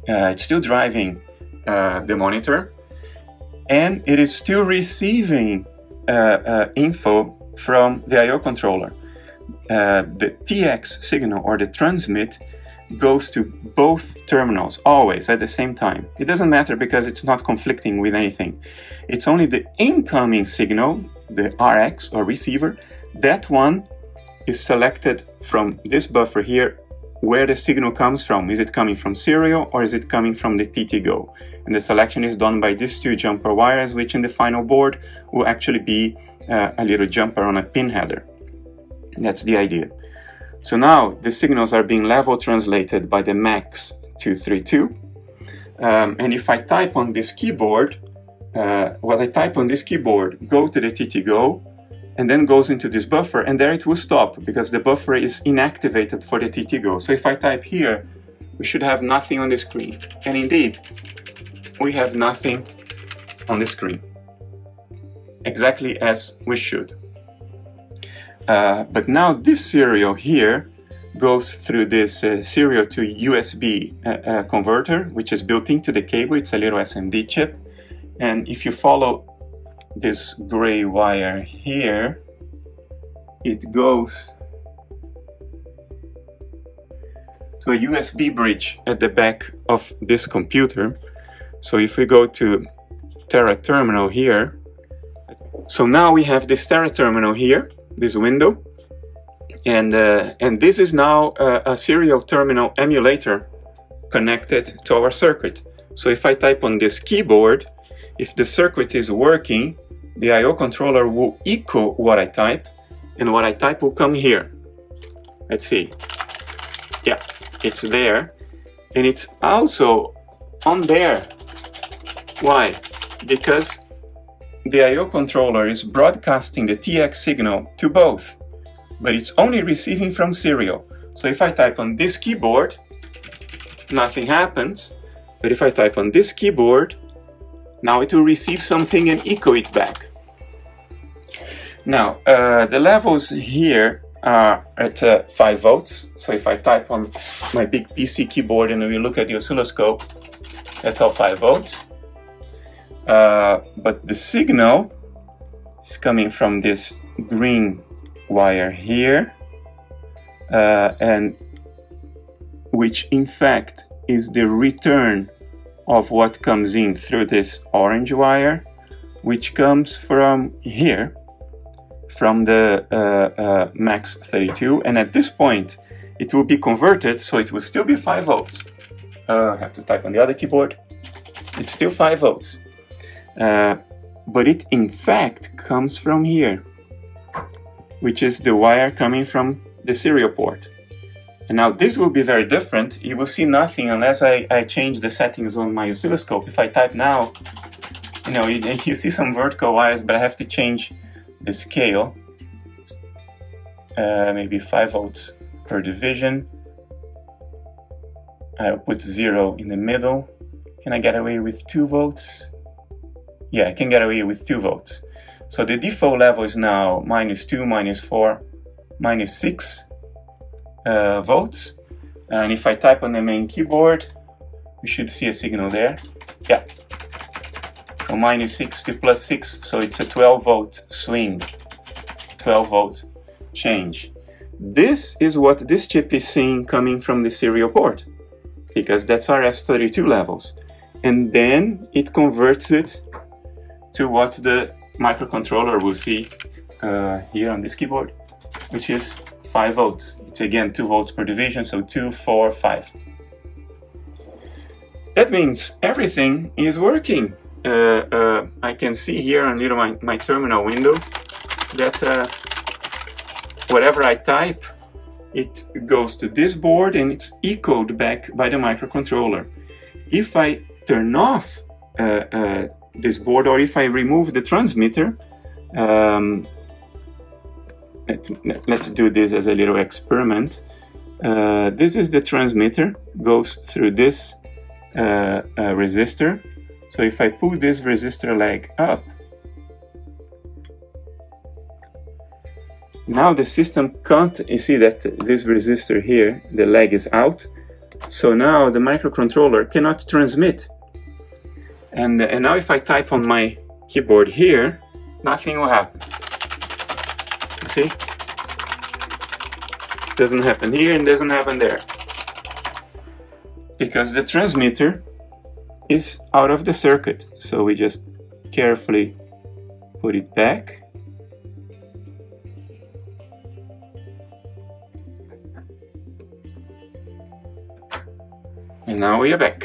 uh, it's still driving uh, the monitor, and it is still receiving uh, uh info from the I.O. controller. Uh, the TX signal or the transmit goes to both terminals always at the same time. It doesn't matter because it's not conflicting with anything. It's only the incoming signal the RX or receiver, that one is selected from this buffer here where the signal comes from. Is it coming from serial or is it coming from the TTGO? And the selection is done by these two jumper wires, which in the final board will actually be uh, a little jumper on a pin header. That's the idea. So now the signals are being level translated by the MAX 232. Um, and if I type on this keyboard, uh, well, I type on this keyboard, go to the TTGO, and then goes into this buffer, and there it will stop because the buffer is inactivated for the TTGO. So if I type here, we should have nothing on the screen. And indeed, we have nothing on the screen, exactly as we should. Uh, but now this serial here goes through this uh, serial to USB uh, uh, converter, which is built into the cable. It's a little SMD chip. And if you follow this gray wire here, it goes to a USB bridge at the back of this computer. So if we go to Tera terminal here, so now we have this Tera terminal here, this window, and uh, and this is now a, a serial terminal emulator connected to our circuit. So if I type on this keyboard, if the circuit is working, the I.O. controller will echo what I type, and what I type will come here. Let's see. Yeah, it's there, and it's also on there. Why? Because the I.O. controller is broadcasting the TX signal to both but it's only receiving from serial. So if I type on this keyboard, nothing happens. But if I type on this keyboard, now it will receive something and echo it back. Now, uh, the levels here are at uh, 5 volts. So if I type on my big PC keyboard and we look at the oscilloscope, that's all 5 volts. Uh, but the signal is coming from this green wire here uh, and which in fact is the return of what comes in through this orange wire which comes from here from the uh, uh, MAX232 and at this point it will be converted so it will still be 5 volts. Uh, I have to type on the other keyboard. It's still 5 volts. Uh, but it in fact comes from here which is the wire coming from the serial port. And now this will be very different. You will see nothing unless I, I change the settings on my oscilloscope. If I type now, you know, you, you see some vertical wires, but I have to change the scale. Uh, maybe 5 volts per division. I'll put 0 in the middle. Can I get away with 2 volts? Yeah, I can get away with 2 volts. So the default level is now minus 2, minus 4, minus 6 uh, volts. And if I type on the main keyboard, we should see a signal there. Yeah. So minus 6 to plus 6, so it's a 12 volt swing, 12 volt change. This is what this chip is seeing coming from the serial port, because that's RS232 levels. And then it converts it to what the microcontroller will see uh, here on this keyboard, which is 5 volts. It's again 2 volts per division, so 2, 4, 5. That means everything is working. Uh, uh, I can see here on little my, my terminal window that uh, whatever I type, it goes to this board and it's echoed back by the microcontroller. If I turn off uh, uh, this board or if I remove the transmitter um, let, us do this as a little experiment. Uh, this is the transmitter goes through this uh, uh, resistor. So if I pull this resistor leg up now the system can't you see that this resistor here the leg is out. So now the microcontroller cannot transmit. And, and now if I type on my keyboard here, nothing will happen. See? Doesn't happen here and doesn't happen there. Because the transmitter is out of the circuit. So we just carefully put it back. And now we are back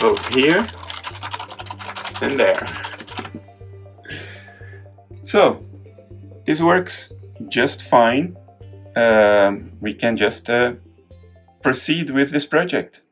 both here and there. so this works just fine. Um, we can just uh, proceed with this project.